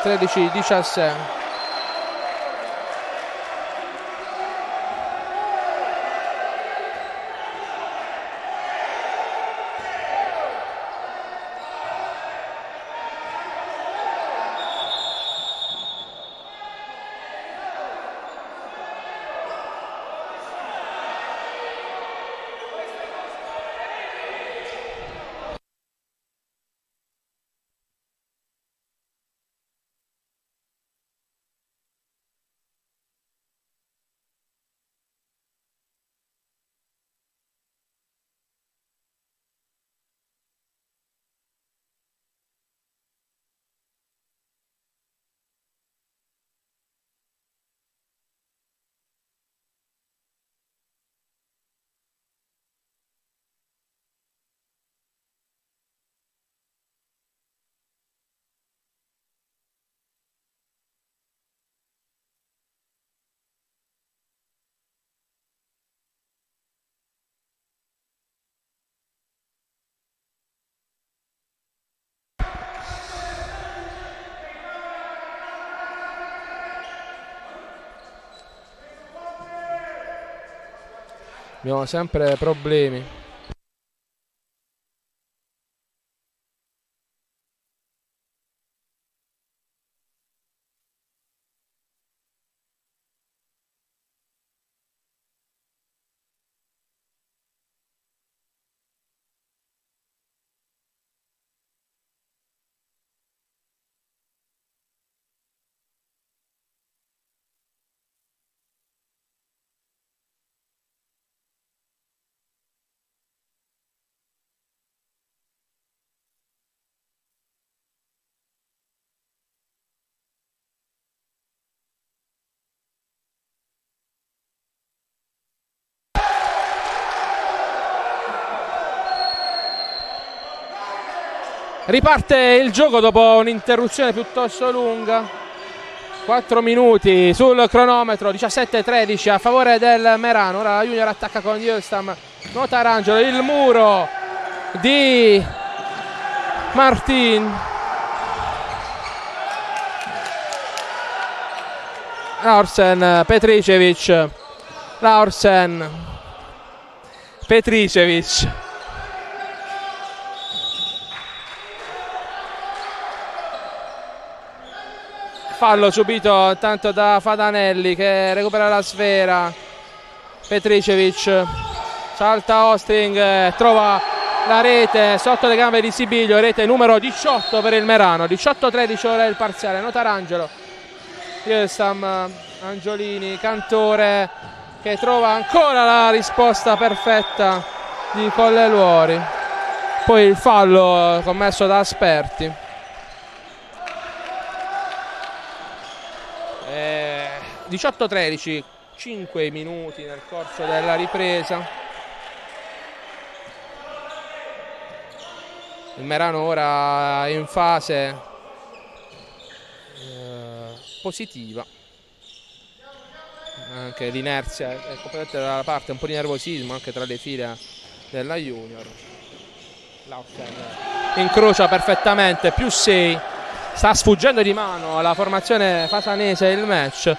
13-17 abbiamo sempre problemi Riparte il gioco dopo un'interruzione piuttosto lunga. 4 minuti sul cronometro, 17-13 a favore del Merano. Ora Junior attacca con Yostam. Nota Arangelo, il muro di Martin. Laursen, Petricevic. Laursen, Petricevic. Fallo subito tanto da Fadanelli che recupera la sfera. Petricevic salta Ostring trova la rete sotto le gambe di Sibiglio rete numero 18 per il Merano. 18-13 ora il parziale Notarangelo Ielsam Angiolini Cantore che trova ancora la risposta perfetta di Colleluori. Poi il fallo commesso da Asperti Eh, 18-13, 5 minuti nel corso della ripresa. Il Merano ora è in fase eh, positiva. Anche l'inerzia è completamente dalla parte, un po' di nervosismo anche tra le file della Junior. Laufen incrocia perfettamente, più 6 sta sfuggendo di mano la formazione fasanese il match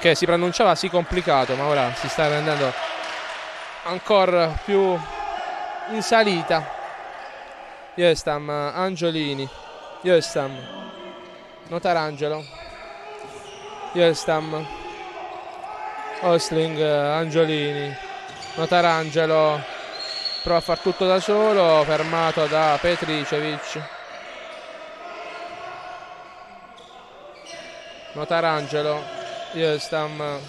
che si pronunciava sì complicato ma ora si sta rendendo ancora più in salita. Iestam, Angiolini Iestam Notarangelo Iestam Osling, Angiolini Notarangelo prova a far tutto da solo fermato da Petricevic Notarangelo. Iestam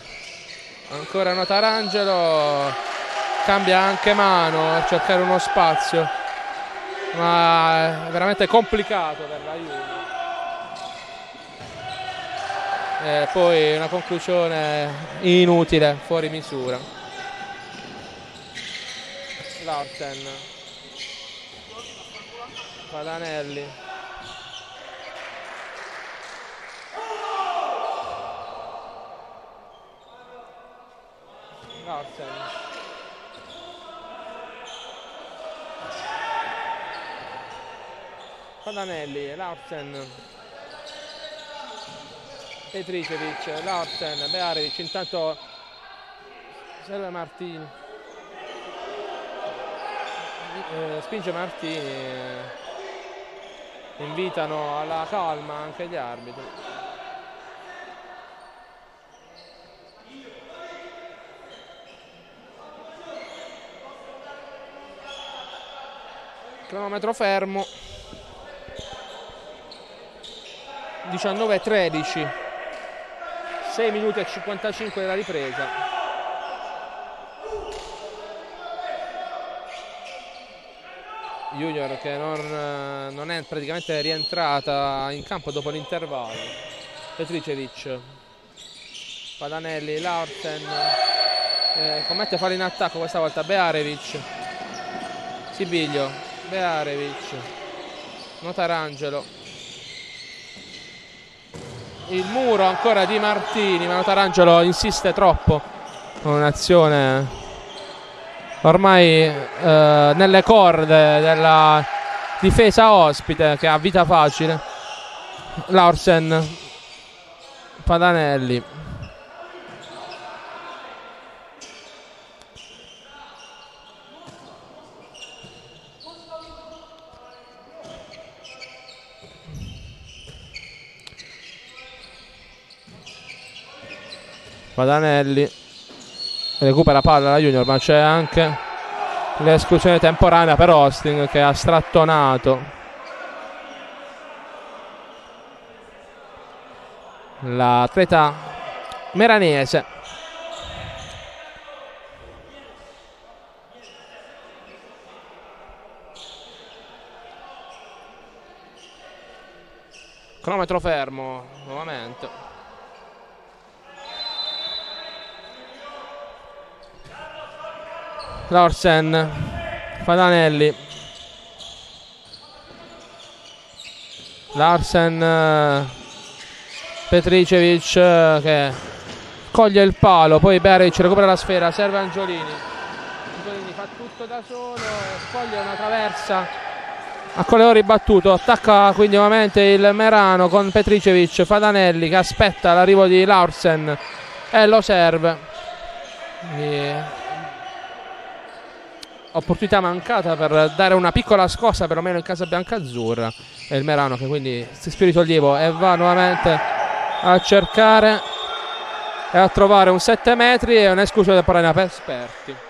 ancora Notarangelo. Cambia anche mano a cercare uno spazio. Ma è veramente complicato per la Juve. E poi una conclusione inutile fuori misura. Larsen. Padanelli Larsen. Padanelli, Larsen. Petricevic, Larsen, Bearevic, intanto serve Martini eh, spinge Martini. Invitano alla calma anche gli arbitri cronometro fermo. 19-13 6 minuti e 55 della ripresa. Junior che non, non, è praticamente rientrata in campo dopo l'intervallo. Petricevic Padanelli, Larsen eh, commette fallo in attacco questa volta Bearevic. Sibiglio Bearevic. Notarangelo. Il muro ancora di Martini ma Notarangelo insiste troppo con un'azione ormai eh, nelle corde della difesa ospite che ha vita facile. Larsen Padanelli Padanelli. Recupera palla la Junior ma c'è anche l'esclusione temporanea per Austin che ha strattonato. L'atleta meranese. Cronometro fermo nuovamente Larsen Fadanelli. Larsen eh, Petricevic eh, che coglie il palo poi Beric recupera la sfera serve Angiolini. Angiolini fa tutto da solo scoglie una traversa. A Coleori battuto attacca quindi nuovamente il Merano con Petricevic Fadanelli che aspetta l'arrivo di Larsen e lo serve opportunità mancata per dare una piccola scossa perlomeno in casa bianca-azzurra e il Merano che quindi si spirito lievo e va nuovamente a cercare e a trovare un 7 metri e un'esclusione temporanea per esperti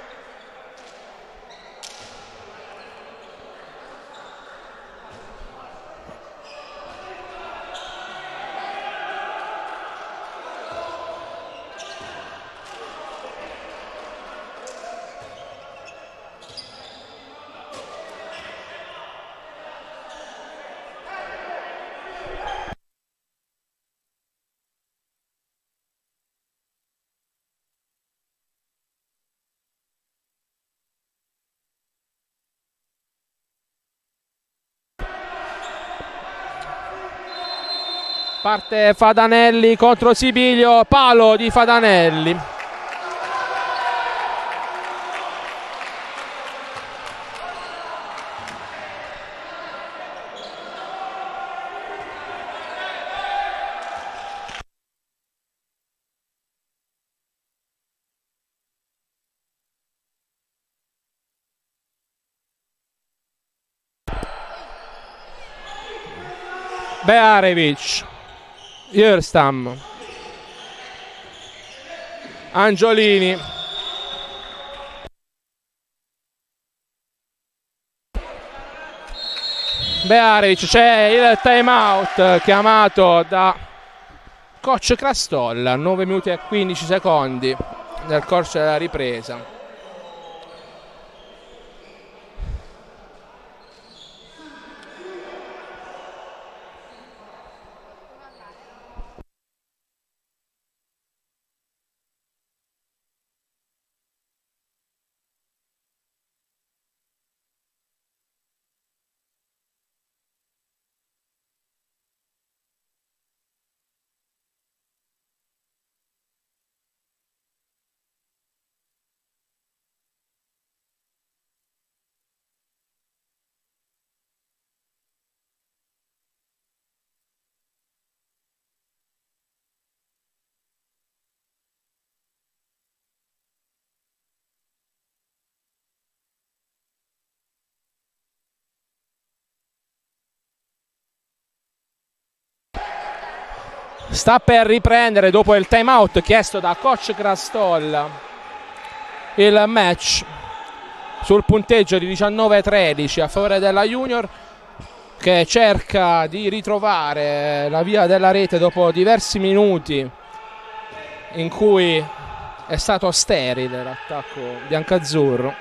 parte Fadanelli contro Sibilio palo di Fadanelli. Bearevic Jörstam Angiolini. Bearevic c'è il time out chiamato da coach Crastolla 9 minuti e 15 secondi nel corso della ripresa sta per riprendere dopo il time out chiesto da coach Grastolla il match sul punteggio di 19-13 a favore della Junior che cerca di ritrovare la via della rete dopo diversi minuti in cui è stato sterile l'attacco biancazzurro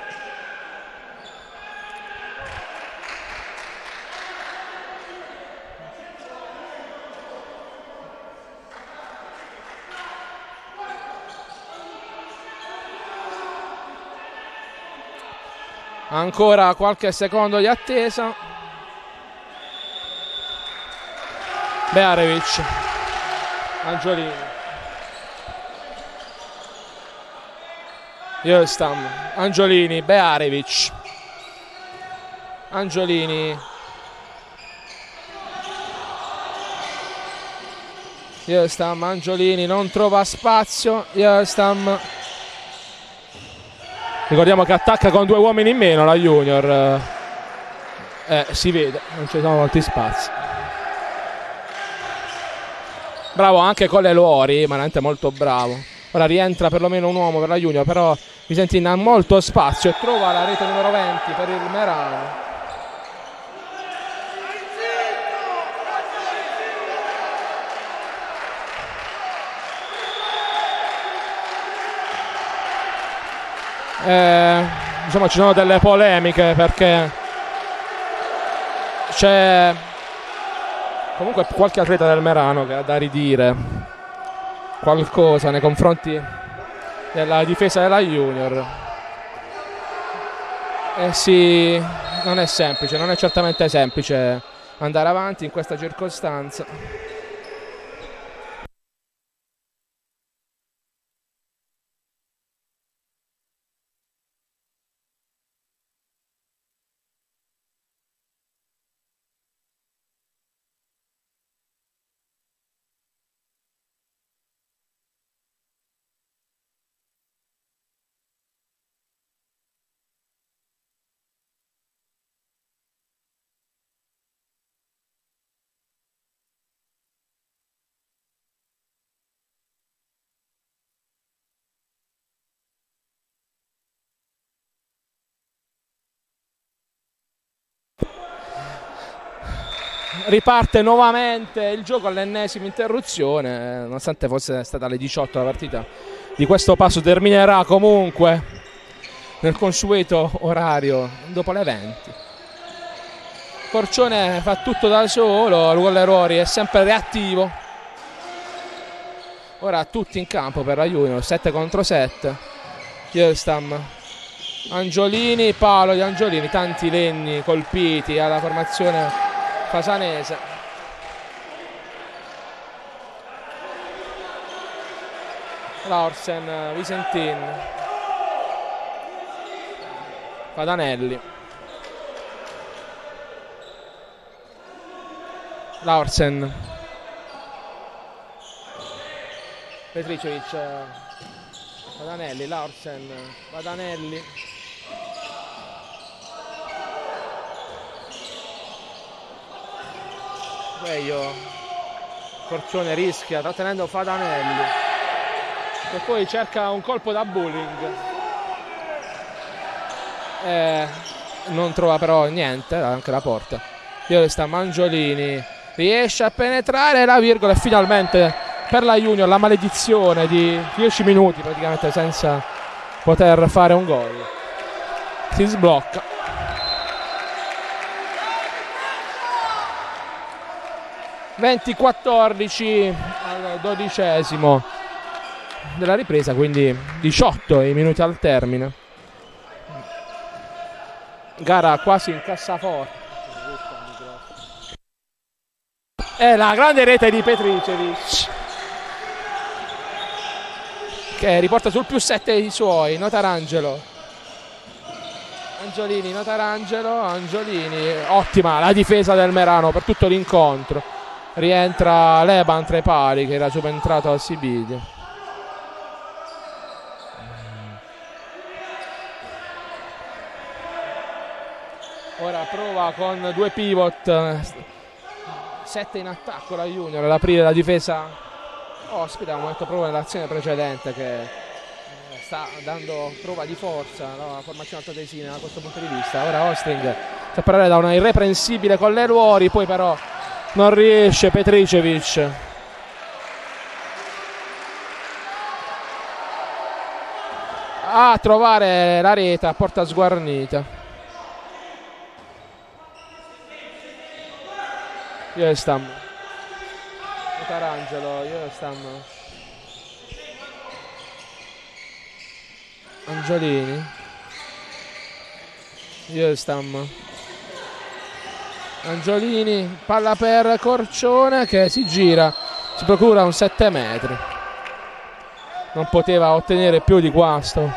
ancora qualche secondo di attesa. Bearevic Angiolini Jostam Angiolini Bearevic. Angiolini. Jostam Angiolini non trova spazio. Jostam Ricordiamo che attacca con due uomini in meno la Junior. Eh, si vede, non ci sono molti spazi. Bravo anche con le Lori, veramente molto bravo. Ora rientra perlomeno un uomo per la Junior, però Visentina ha molto spazio e trova la rete numero 20 per il Merano. Eh, insomma ci sono delle polemiche perché c'è comunque qualche atleta del Merano che ha da ridire. Qualcosa nei confronti della difesa della Junior. Eh sì, non è semplice, non è certamente semplice andare avanti in questa circostanza riparte nuovamente il gioco all'ennesima interruzione, nonostante fosse stata alle 18 la partita di questo passo terminerà comunque nel consueto orario dopo le 20. Forcione fa tutto da solo, Ruolo Errori è sempre reattivo. Ora tutti in campo per la Junior, 7 contro 7. Kielstam, Angiolini, palo di Angiolini, tanti legni colpiti alla formazione Fasanese. Laursen, Visentin, Padanelli, Laursen, Petricevic, eh, Padanelli, Laursen, Padanelli. Meglio. Corcione rischia, trattenendo Fadanelli. E poi cerca un colpo da bullying. Eh, non trova però niente, anche la porta. Io sta Mangiolini. Riesce a penetrare la virgola e finalmente per la Junior la maledizione di 10 minuti praticamente senza poter fare un gol. Si sblocca. 20-14 al dodicesimo della ripresa, quindi 18 i minuti al termine. Gara quasi in cassaforte. È la grande rete di Petricevic che riporta sul più 7 i suoi, Notarangelo. Angiolini, Notarangelo, Angiolini, ottima la difesa del Merano per tutto l'incontro rientra Leban tra i pari che era subentrato a Sibidio ora prova con due pivot. 7 in attacco la Junior ad aprire la difesa ospita oh, molto prova nell'azione precedente che eh, sta dando prova di forza la formazione altoatesina da questo punto di vista. Ora Ostring sta parlare da una irreprensibile con le ruori poi però non riesce Petricevic. A trovare la rete a porta sguarnita. Iestam Tarangelo Iestam Angiolini. Iestam Angiolini, palla per Corcione che si gira, si procura un 7 metri. Non poteva ottenere più di questo.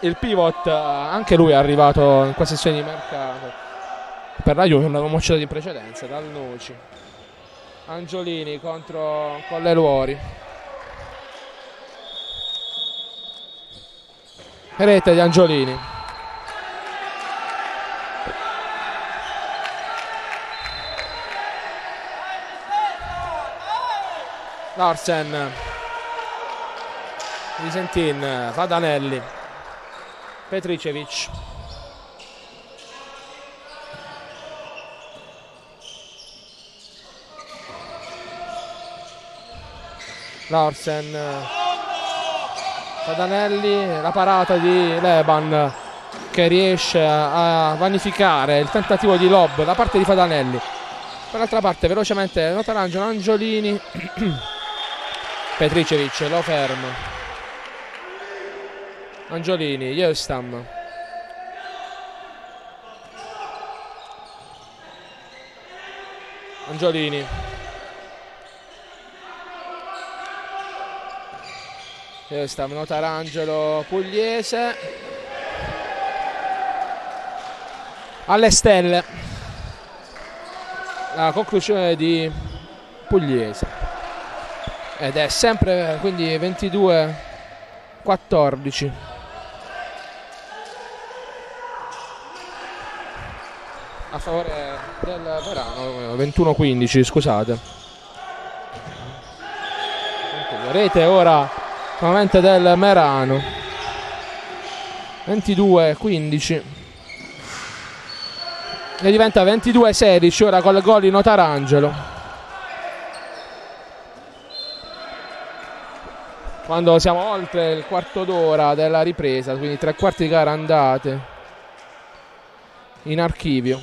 Il pivot, anche lui è arrivato in questa sessione di mercato. Per la Juve l'avevamo citato in precedenza, dal Noci. Angiolini contro Colleluori. Rete di Angiolini. Larsen. Visentin Fadanelli Petricevic. Larsen Fadanelli la parata di Leban che riesce a vanificare il tentativo di lob da parte di Fadanelli. Per l'altra parte velocemente Notarangelo Angiolini Petricevic lo ferma Angiolini, Jestam Angiolini. Jestam, Notarangelo Pugliese. Alle stelle. La conclusione di Pugliese ed è sempre quindi 22 14 a favore del Verano 21 15 scusate. Rete ora nuovamente del Merano. 22 15 e diventa 22 16 ora con il gol di Notarangelo quando siamo oltre il quarto d'ora della ripresa, quindi tre quarti di gara andate in archivio.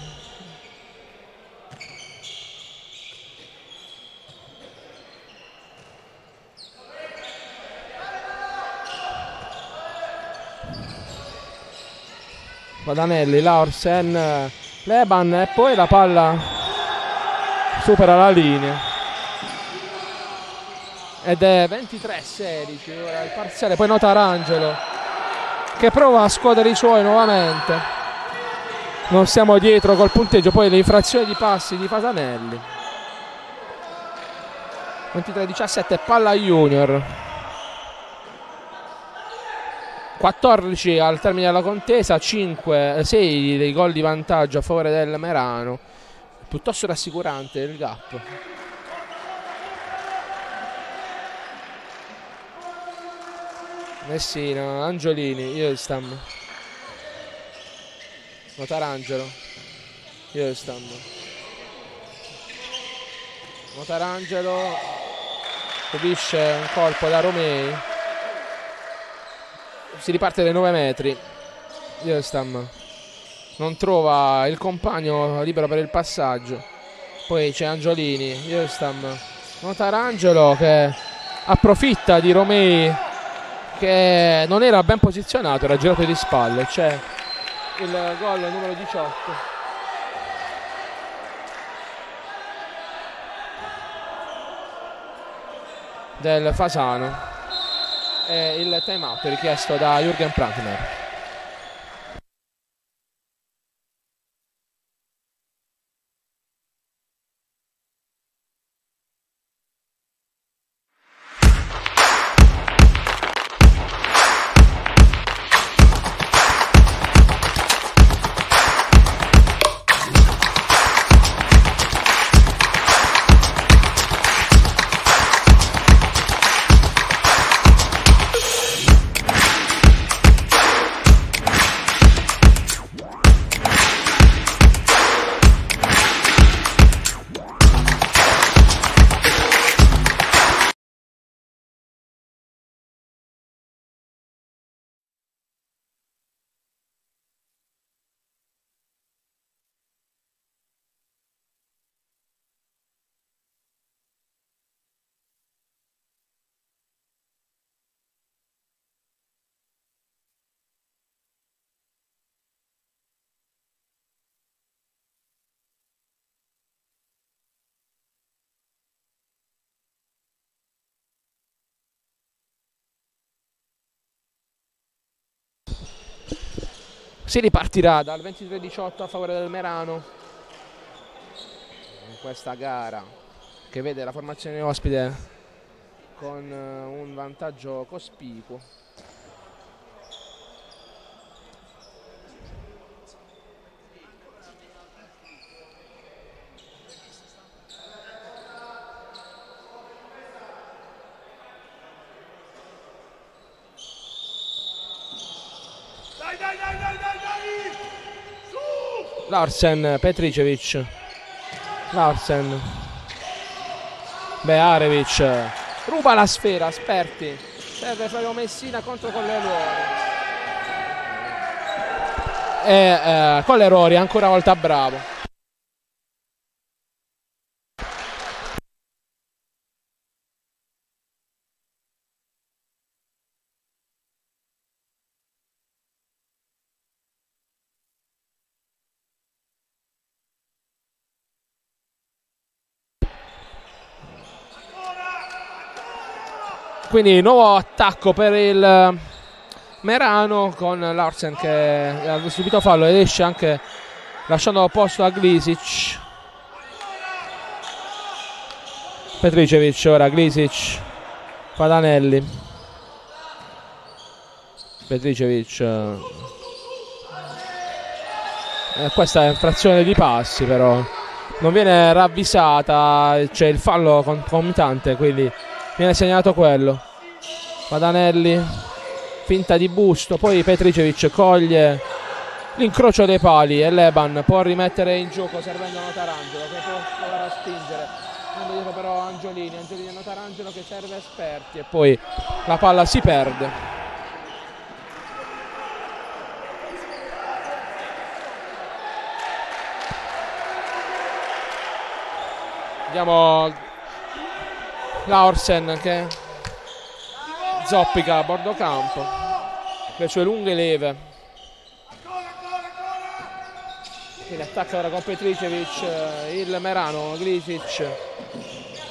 Vadanelli, Larsen, Leban e poi la palla supera la linea ed è 23-16 ora il parziale poi nota Arangelo che prova a scuotere i suoi nuovamente. Non siamo dietro col punteggio poi le infrazioni di passi di Fasanelli. 23-17 palla junior. 14 al termine della contesa 5, 6 dei gol di vantaggio a favore del Merano. Piuttosto rassicurante il gap Messina, Angiolini, Iostam Notarangelo Iostam Notarangelo subisce un colpo da Romei. Si riparte dai 9 metri Iostam non trova il compagno libero per il passaggio. Poi c'è Angiolini Iostam Notarangelo che approfitta di Romei che non era ben posizionato, era girato di spalle. C'è il gol numero 18. del Fasano e il time out richiesto da Jürgen Prantner. Si ripartirà dal 23-18 a favore del Merano. In questa gara che vede la formazione ospite con eh, un vantaggio cospicuo Larsen, Petricevic, Larsen, Bearevic, ruba la sfera, Sperti, serve Flavio Messina contro Collerori. E eh, Collerori ancora una volta bravo. Quindi nuovo attacco per il eh, Merano con Larsen che ha subito fallo ed esce anche lasciando posto a Glisic. Petricevic ora, Glisic, Padanelli. Petricevic. Eh, eh, questa è infrazione di passi però. Non viene ravvisata, c'è il fallo concomitante, quindi viene segnato quello. Padanelli finta di busto poi Petricevic coglie. L'incrocio dei pali e Leban può rimettere in gioco servendo Notarangelo che può provare a spingere. Non dietro però Angiolini Angiolini e Notarangelo che serve esperti e poi la palla si perde. Andiamo Laursen che zoppica a bordo campo. Le sue lunghe leve. Quindi attacca ora con Petricevic il Merano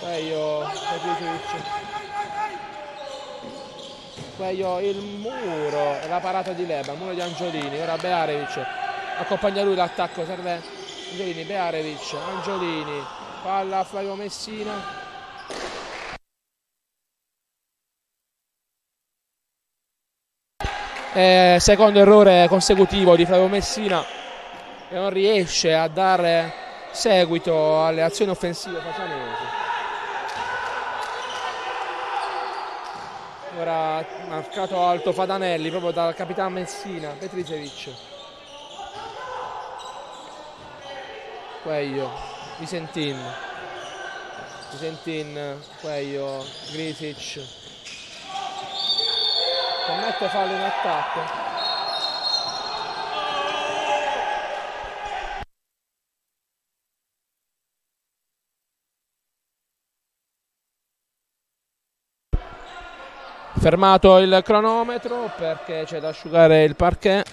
Pejo Petricevic. Quaglio il muro la parata di Leba, il muro di Angiolini, ora Bearevic accompagna lui l'attacco, serve Angiolini, Bearevic, Angiolini, palla a Flavio Messina. Eh, secondo errore consecutivo di Flavio Messina che non riesce a dare seguito alle azioni offensive fasanesi. ora marcato alto Fadanelli proprio dal capitano Messina Petricevic. Quaglio Visentin Visentin Quaglio Grisic commette fallo in attacco. Fermato il cronometro perché c'è da asciugare il parquet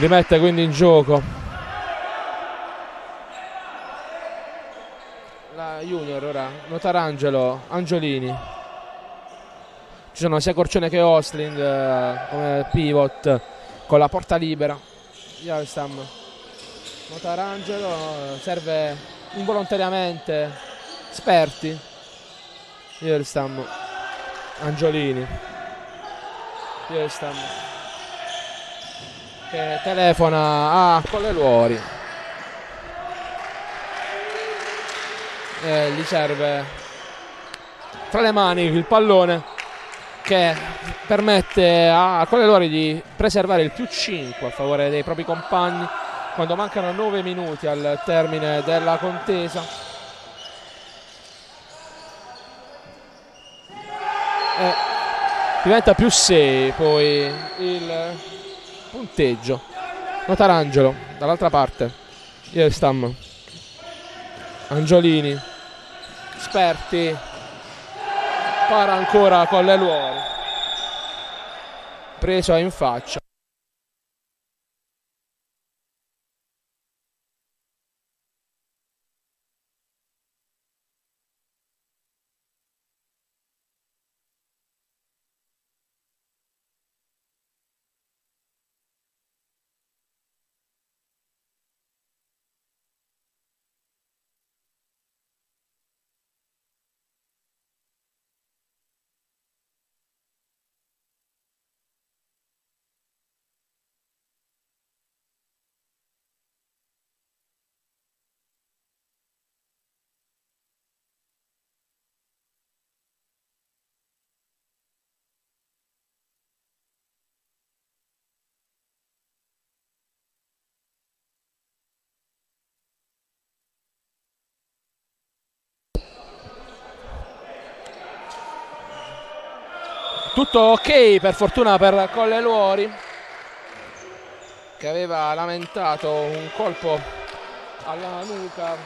rimette quindi in gioco. La junior ora Notarangelo Angiolini. Ci sono sia Corcione che Osling eh, come pivot con la porta libera. Javstam Motarangelo serve involontariamente. Sperti Javstam Angiolini. Javstam che telefona a Colleluori e gli serve tra le mani il pallone che permette a Colelori di preservare il più 5 a favore dei propri compagni quando mancano 9 minuti al termine della contesa. E diventa più 6 poi il punteggio. Notarangelo dall'altra parte. Ielstam. Angiolini. Sperti para ancora con le luore preso in faccia tutto ok per fortuna per Colle Luori che aveva lamentato un colpo alla nuca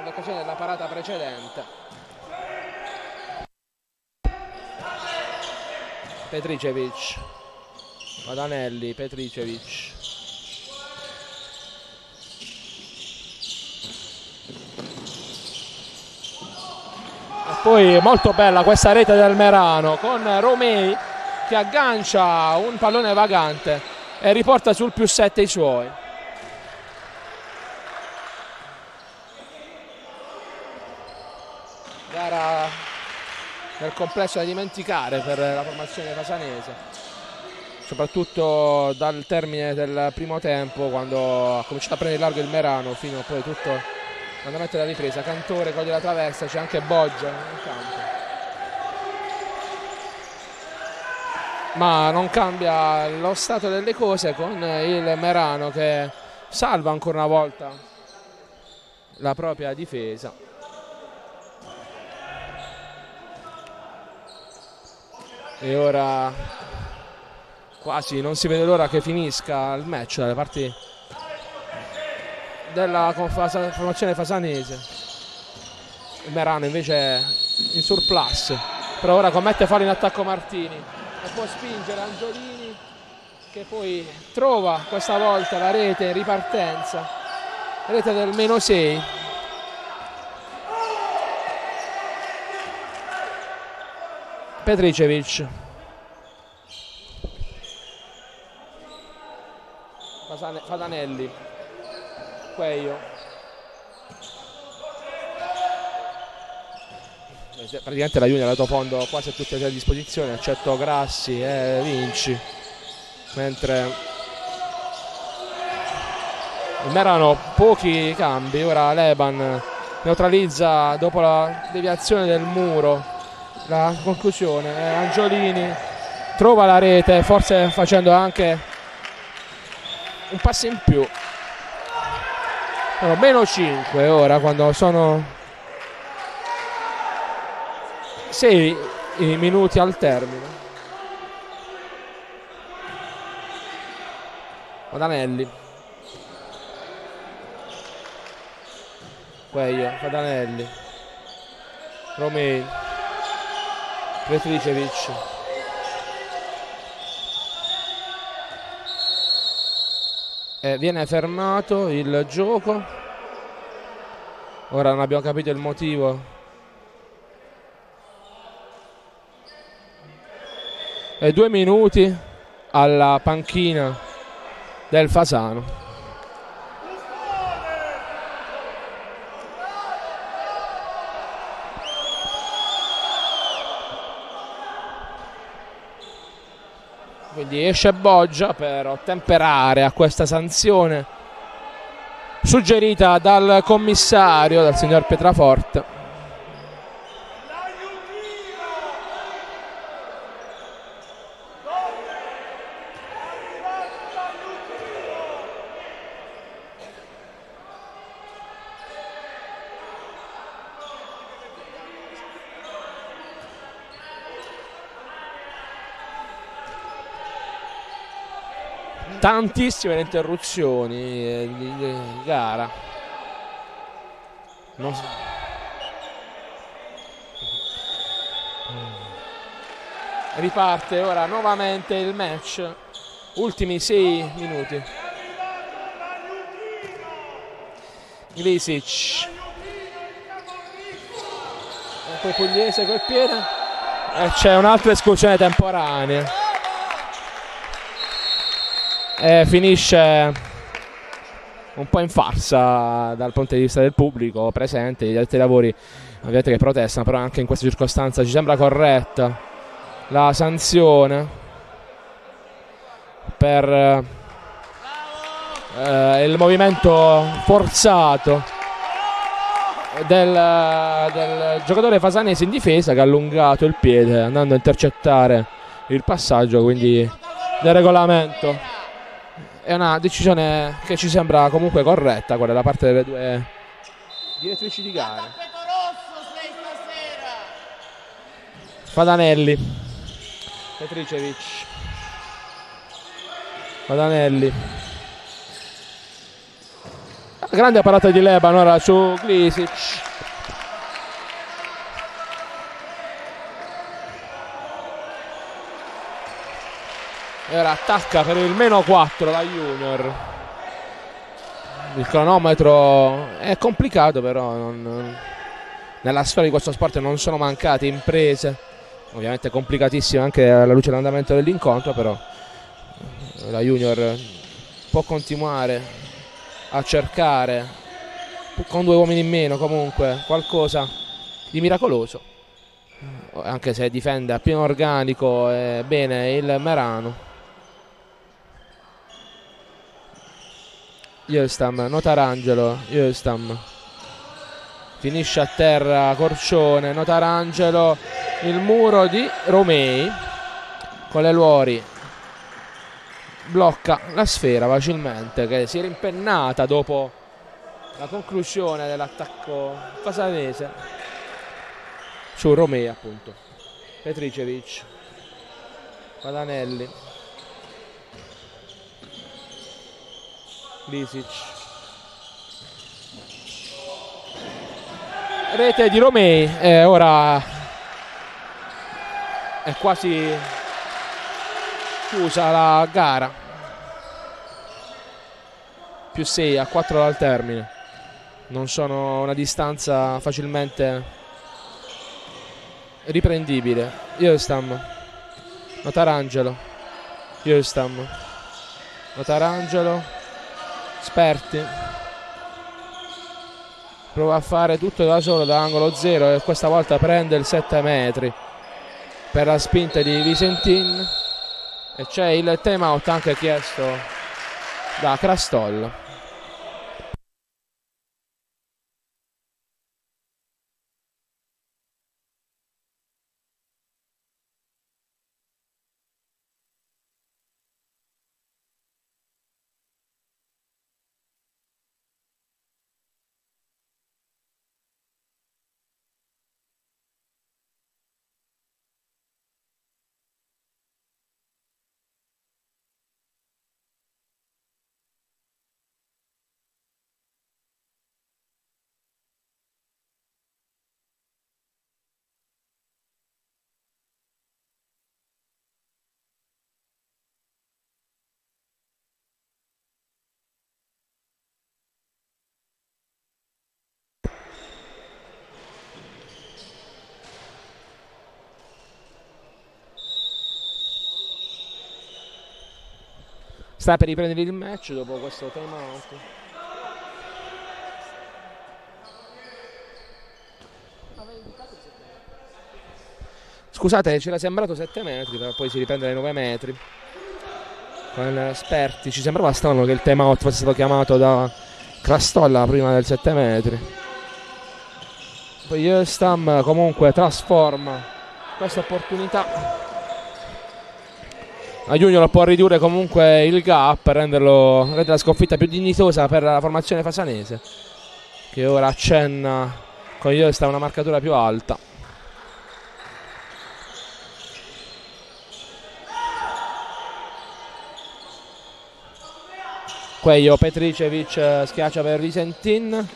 in occasione della parata precedente. Petricevic Madanelli Petricevic Poi molto bella questa rete del Merano con Romei che aggancia un pallone vagante e riporta sul più 7 i suoi. Gara nel complesso da dimenticare per la formazione casanese, soprattutto dal termine del primo tempo quando ha cominciato a prendere largo il Merano fino a poi tutto andamento della ripresa Cantore coglie la traversa c'è anche Boggia in campo. Ma non cambia lo stato delle cose con il Merano che salva ancora una volta la propria difesa. E ora quasi non si vede l'ora che finisca il match dalle parti della formazione fasanese Merano invece è in surplus però ora commette fallo in attacco Martini e può spingere Angiolini che poi trova questa volta la rete in ripartenza, rete del meno 6. Petricevic. Fadanelli. Queio. praticamente la Junior ha dato fondo quasi a tutte le a disposizione eccetto Grassi e Vinci mentre erano pochi cambi ora Leban neutralizza dopo la deviazione del muro la conclusione eh, Angiolini trova la rete forse facendo anche un passo in più no, meno 5 ora quando sono 6 minuti al termine. Fadanelli. Queio, Fadanelli. Romei Petricevic e viene fermato il gioco ora non abbiamo capito il motivo e due minuti alla panchina del Fasano. Quindi esce Boggia per ottemperare a questa sanzione suggerita dal commissario, dal signor Pietraforte. Tantissime le interruzioni eh, di, di, gara. Non so. Riparte ora nuovamente il match. Ultimi sei minuti. Glisic. E poi Pugliese col piede. E c'è un'altra esclusione temporanea eh, finisce un po' in farsa dal punto di vista del pubblico presente, gli altri lavori ovviamente che protestano, però anche in questa circostanza ci sembra corretta la sanzione per eh, il movimento forzato del, del giocatore fasanese in difesa che ha allungato il piede andando a intercettare il passaggio quindi del regolamento è una decisione che ci sembra comunque corretta quella da parte delle due direttrici di gara. Fadanelli. Petricevic. Fadanelli. Grande parata di Leban ora su Glisic e ora attacca per il meno 4 la Junior. Il cronometro è complicato però non, nella storia di questo sport non sono mancate imprese. Ovviamente complicatissime anche alla luce dell'andamento dell'incontro però la Junior può continuare a cercare con due uomini in meno comunque qualcosa di miracoloso. Anche se difende a pieno organico e bene il Merano Iostam, Notarangelo, Iostam finisce a terra Corcione, Notarangelo. Il muro di Romei con le Luori. Blocca la sfera facilmente che si è rimpennata dopo la conclusione dell'attacco fasanese su Romei appunto. Petricevic Padanelli Lisic. Rete di Romei, eh, ora è quasi chiusa la gara. più 6 a 4 dal termine. Non sono una distanza facilmente riprendibile. Iostam, Notarangelo, Iostam, Notarangelo, Sperti. Prova a fare tutto da solo da angolo 0 e questa volta prende il 7 metri per la spinta di Visentin e c'è il time out anche chiesto da Crastol. Sta per riprendere il match dopo questo time out. Scusate, c'era sembrato 7 metri, però poi si riprende ai 9 metri. Con Sperti, ci sembrava strano che il time out fosse stato chiamato da Crastolla prima del 7 metri. Poi Yostam comunque trasforma questa opportunità a Junior può ridurre comunque il gap renderlo, rendere la sconfitta più dignitosa per la formazione fasanese che ora accenna con Iosta una marcatura più alta. Quaglio Petricevic schiaccia per Visentin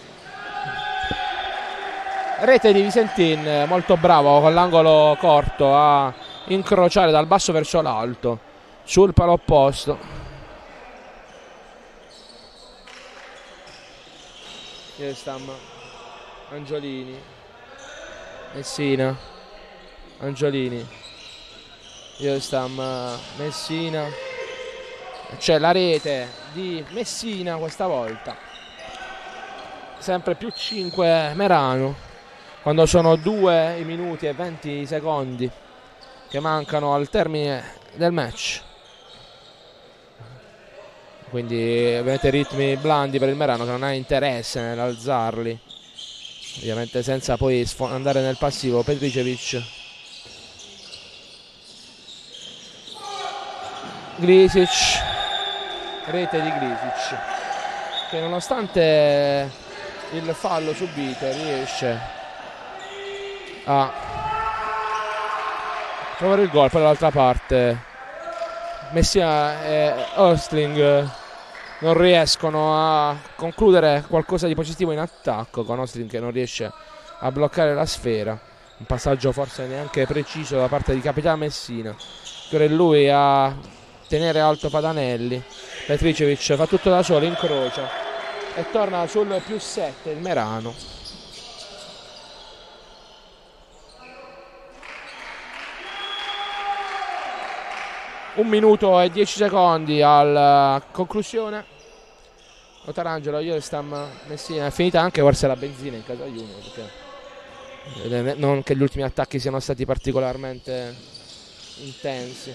rete di Visentin molto bravo con l'angolo corto a incrociare dal basso verso l'alto sul palo opposto. Iestam Angiolini. Messina. Angiolini. Iestam Messina. C'è la rete di Messina questa volta. Sempre più 5 Merano. Quando sono 2 minuti e 20 secondi che mancano al termine del match quindi ovviamente ritmi blandi per il Merano che non ha interesse nell'alzarli. Ovviamente senza poi andare nel passivo Petricevic. Glisic. Rete di Glisic che nonostante il fallo subito riesce a trovare il gol. Poi dall'altra parte Messia e Ostling non riescono a concludere qualcosa di positivo in attacco con Austin che non riesce a bloccare la sfera. Un passaggio forse neanche preciso da parte di Capitano Messina che è lui a tenere alto Padanelli. Petricevic fa tutto da solo, incrocia e torna sul più 7 il Merano. Un minuto e 10 secondi alla conclusione Otarangelo, Iostam, Messina è finita anche forse la benzina in casa Junior perché non che gli ultimi attacchi siano stati particolarmente intensi.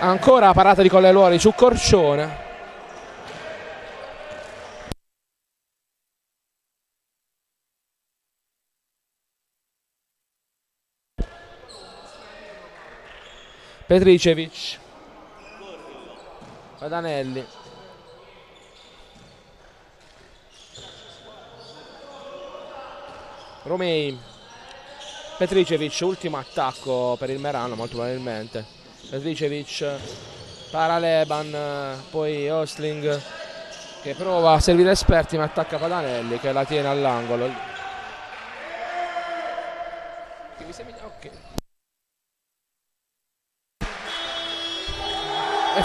Ancora parata di Colleluori su Corcione Petricevic. Padanelli. Romei. Petricevic ultimo attacco per il Merano molto probabilmente. Petricevic Paraleban poi Osling che prova a servire esperti ma attacca Padanelli che la tiene all'angolo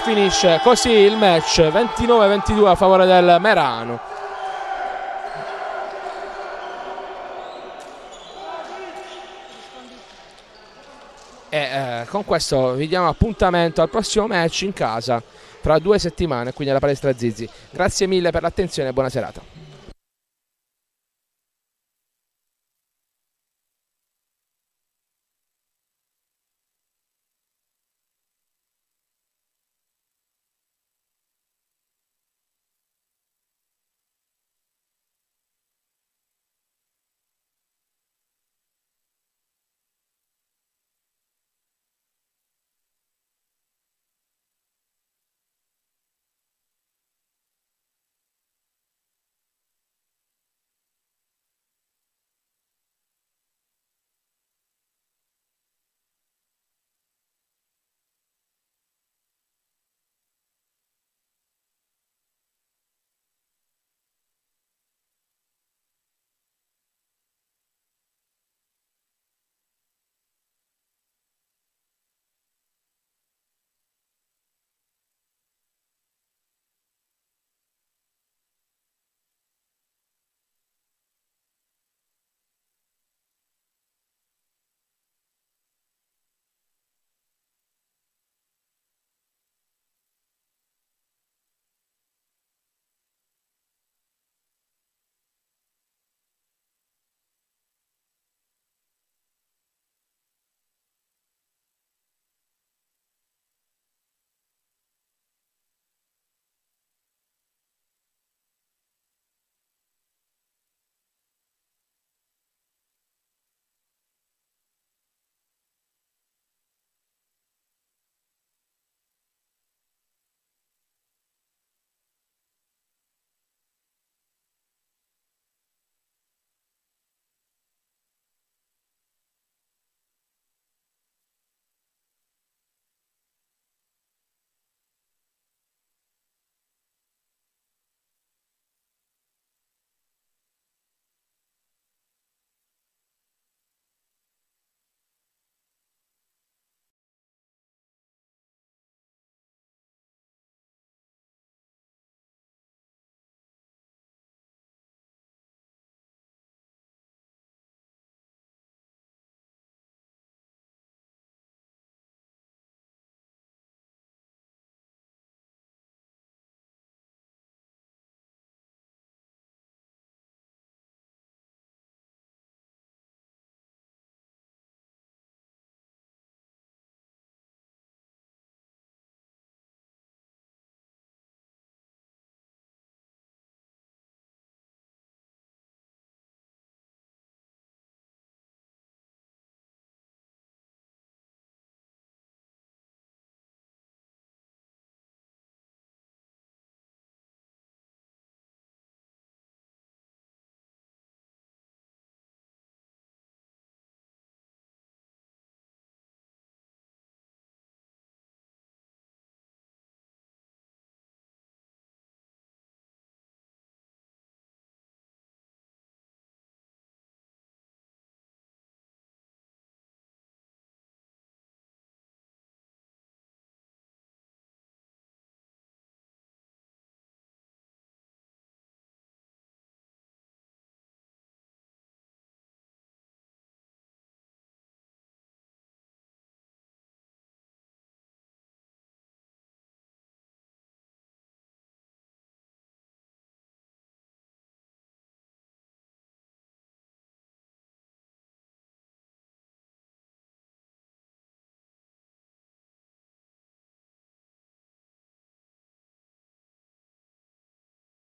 finisce così il match 29-22 a favore del Merano e eh, con questo vi diamo appuntamento al prossimo match in casa fra due settimane qui nella palestra Zizi. Grazie mille per l'attenzione e buona serata.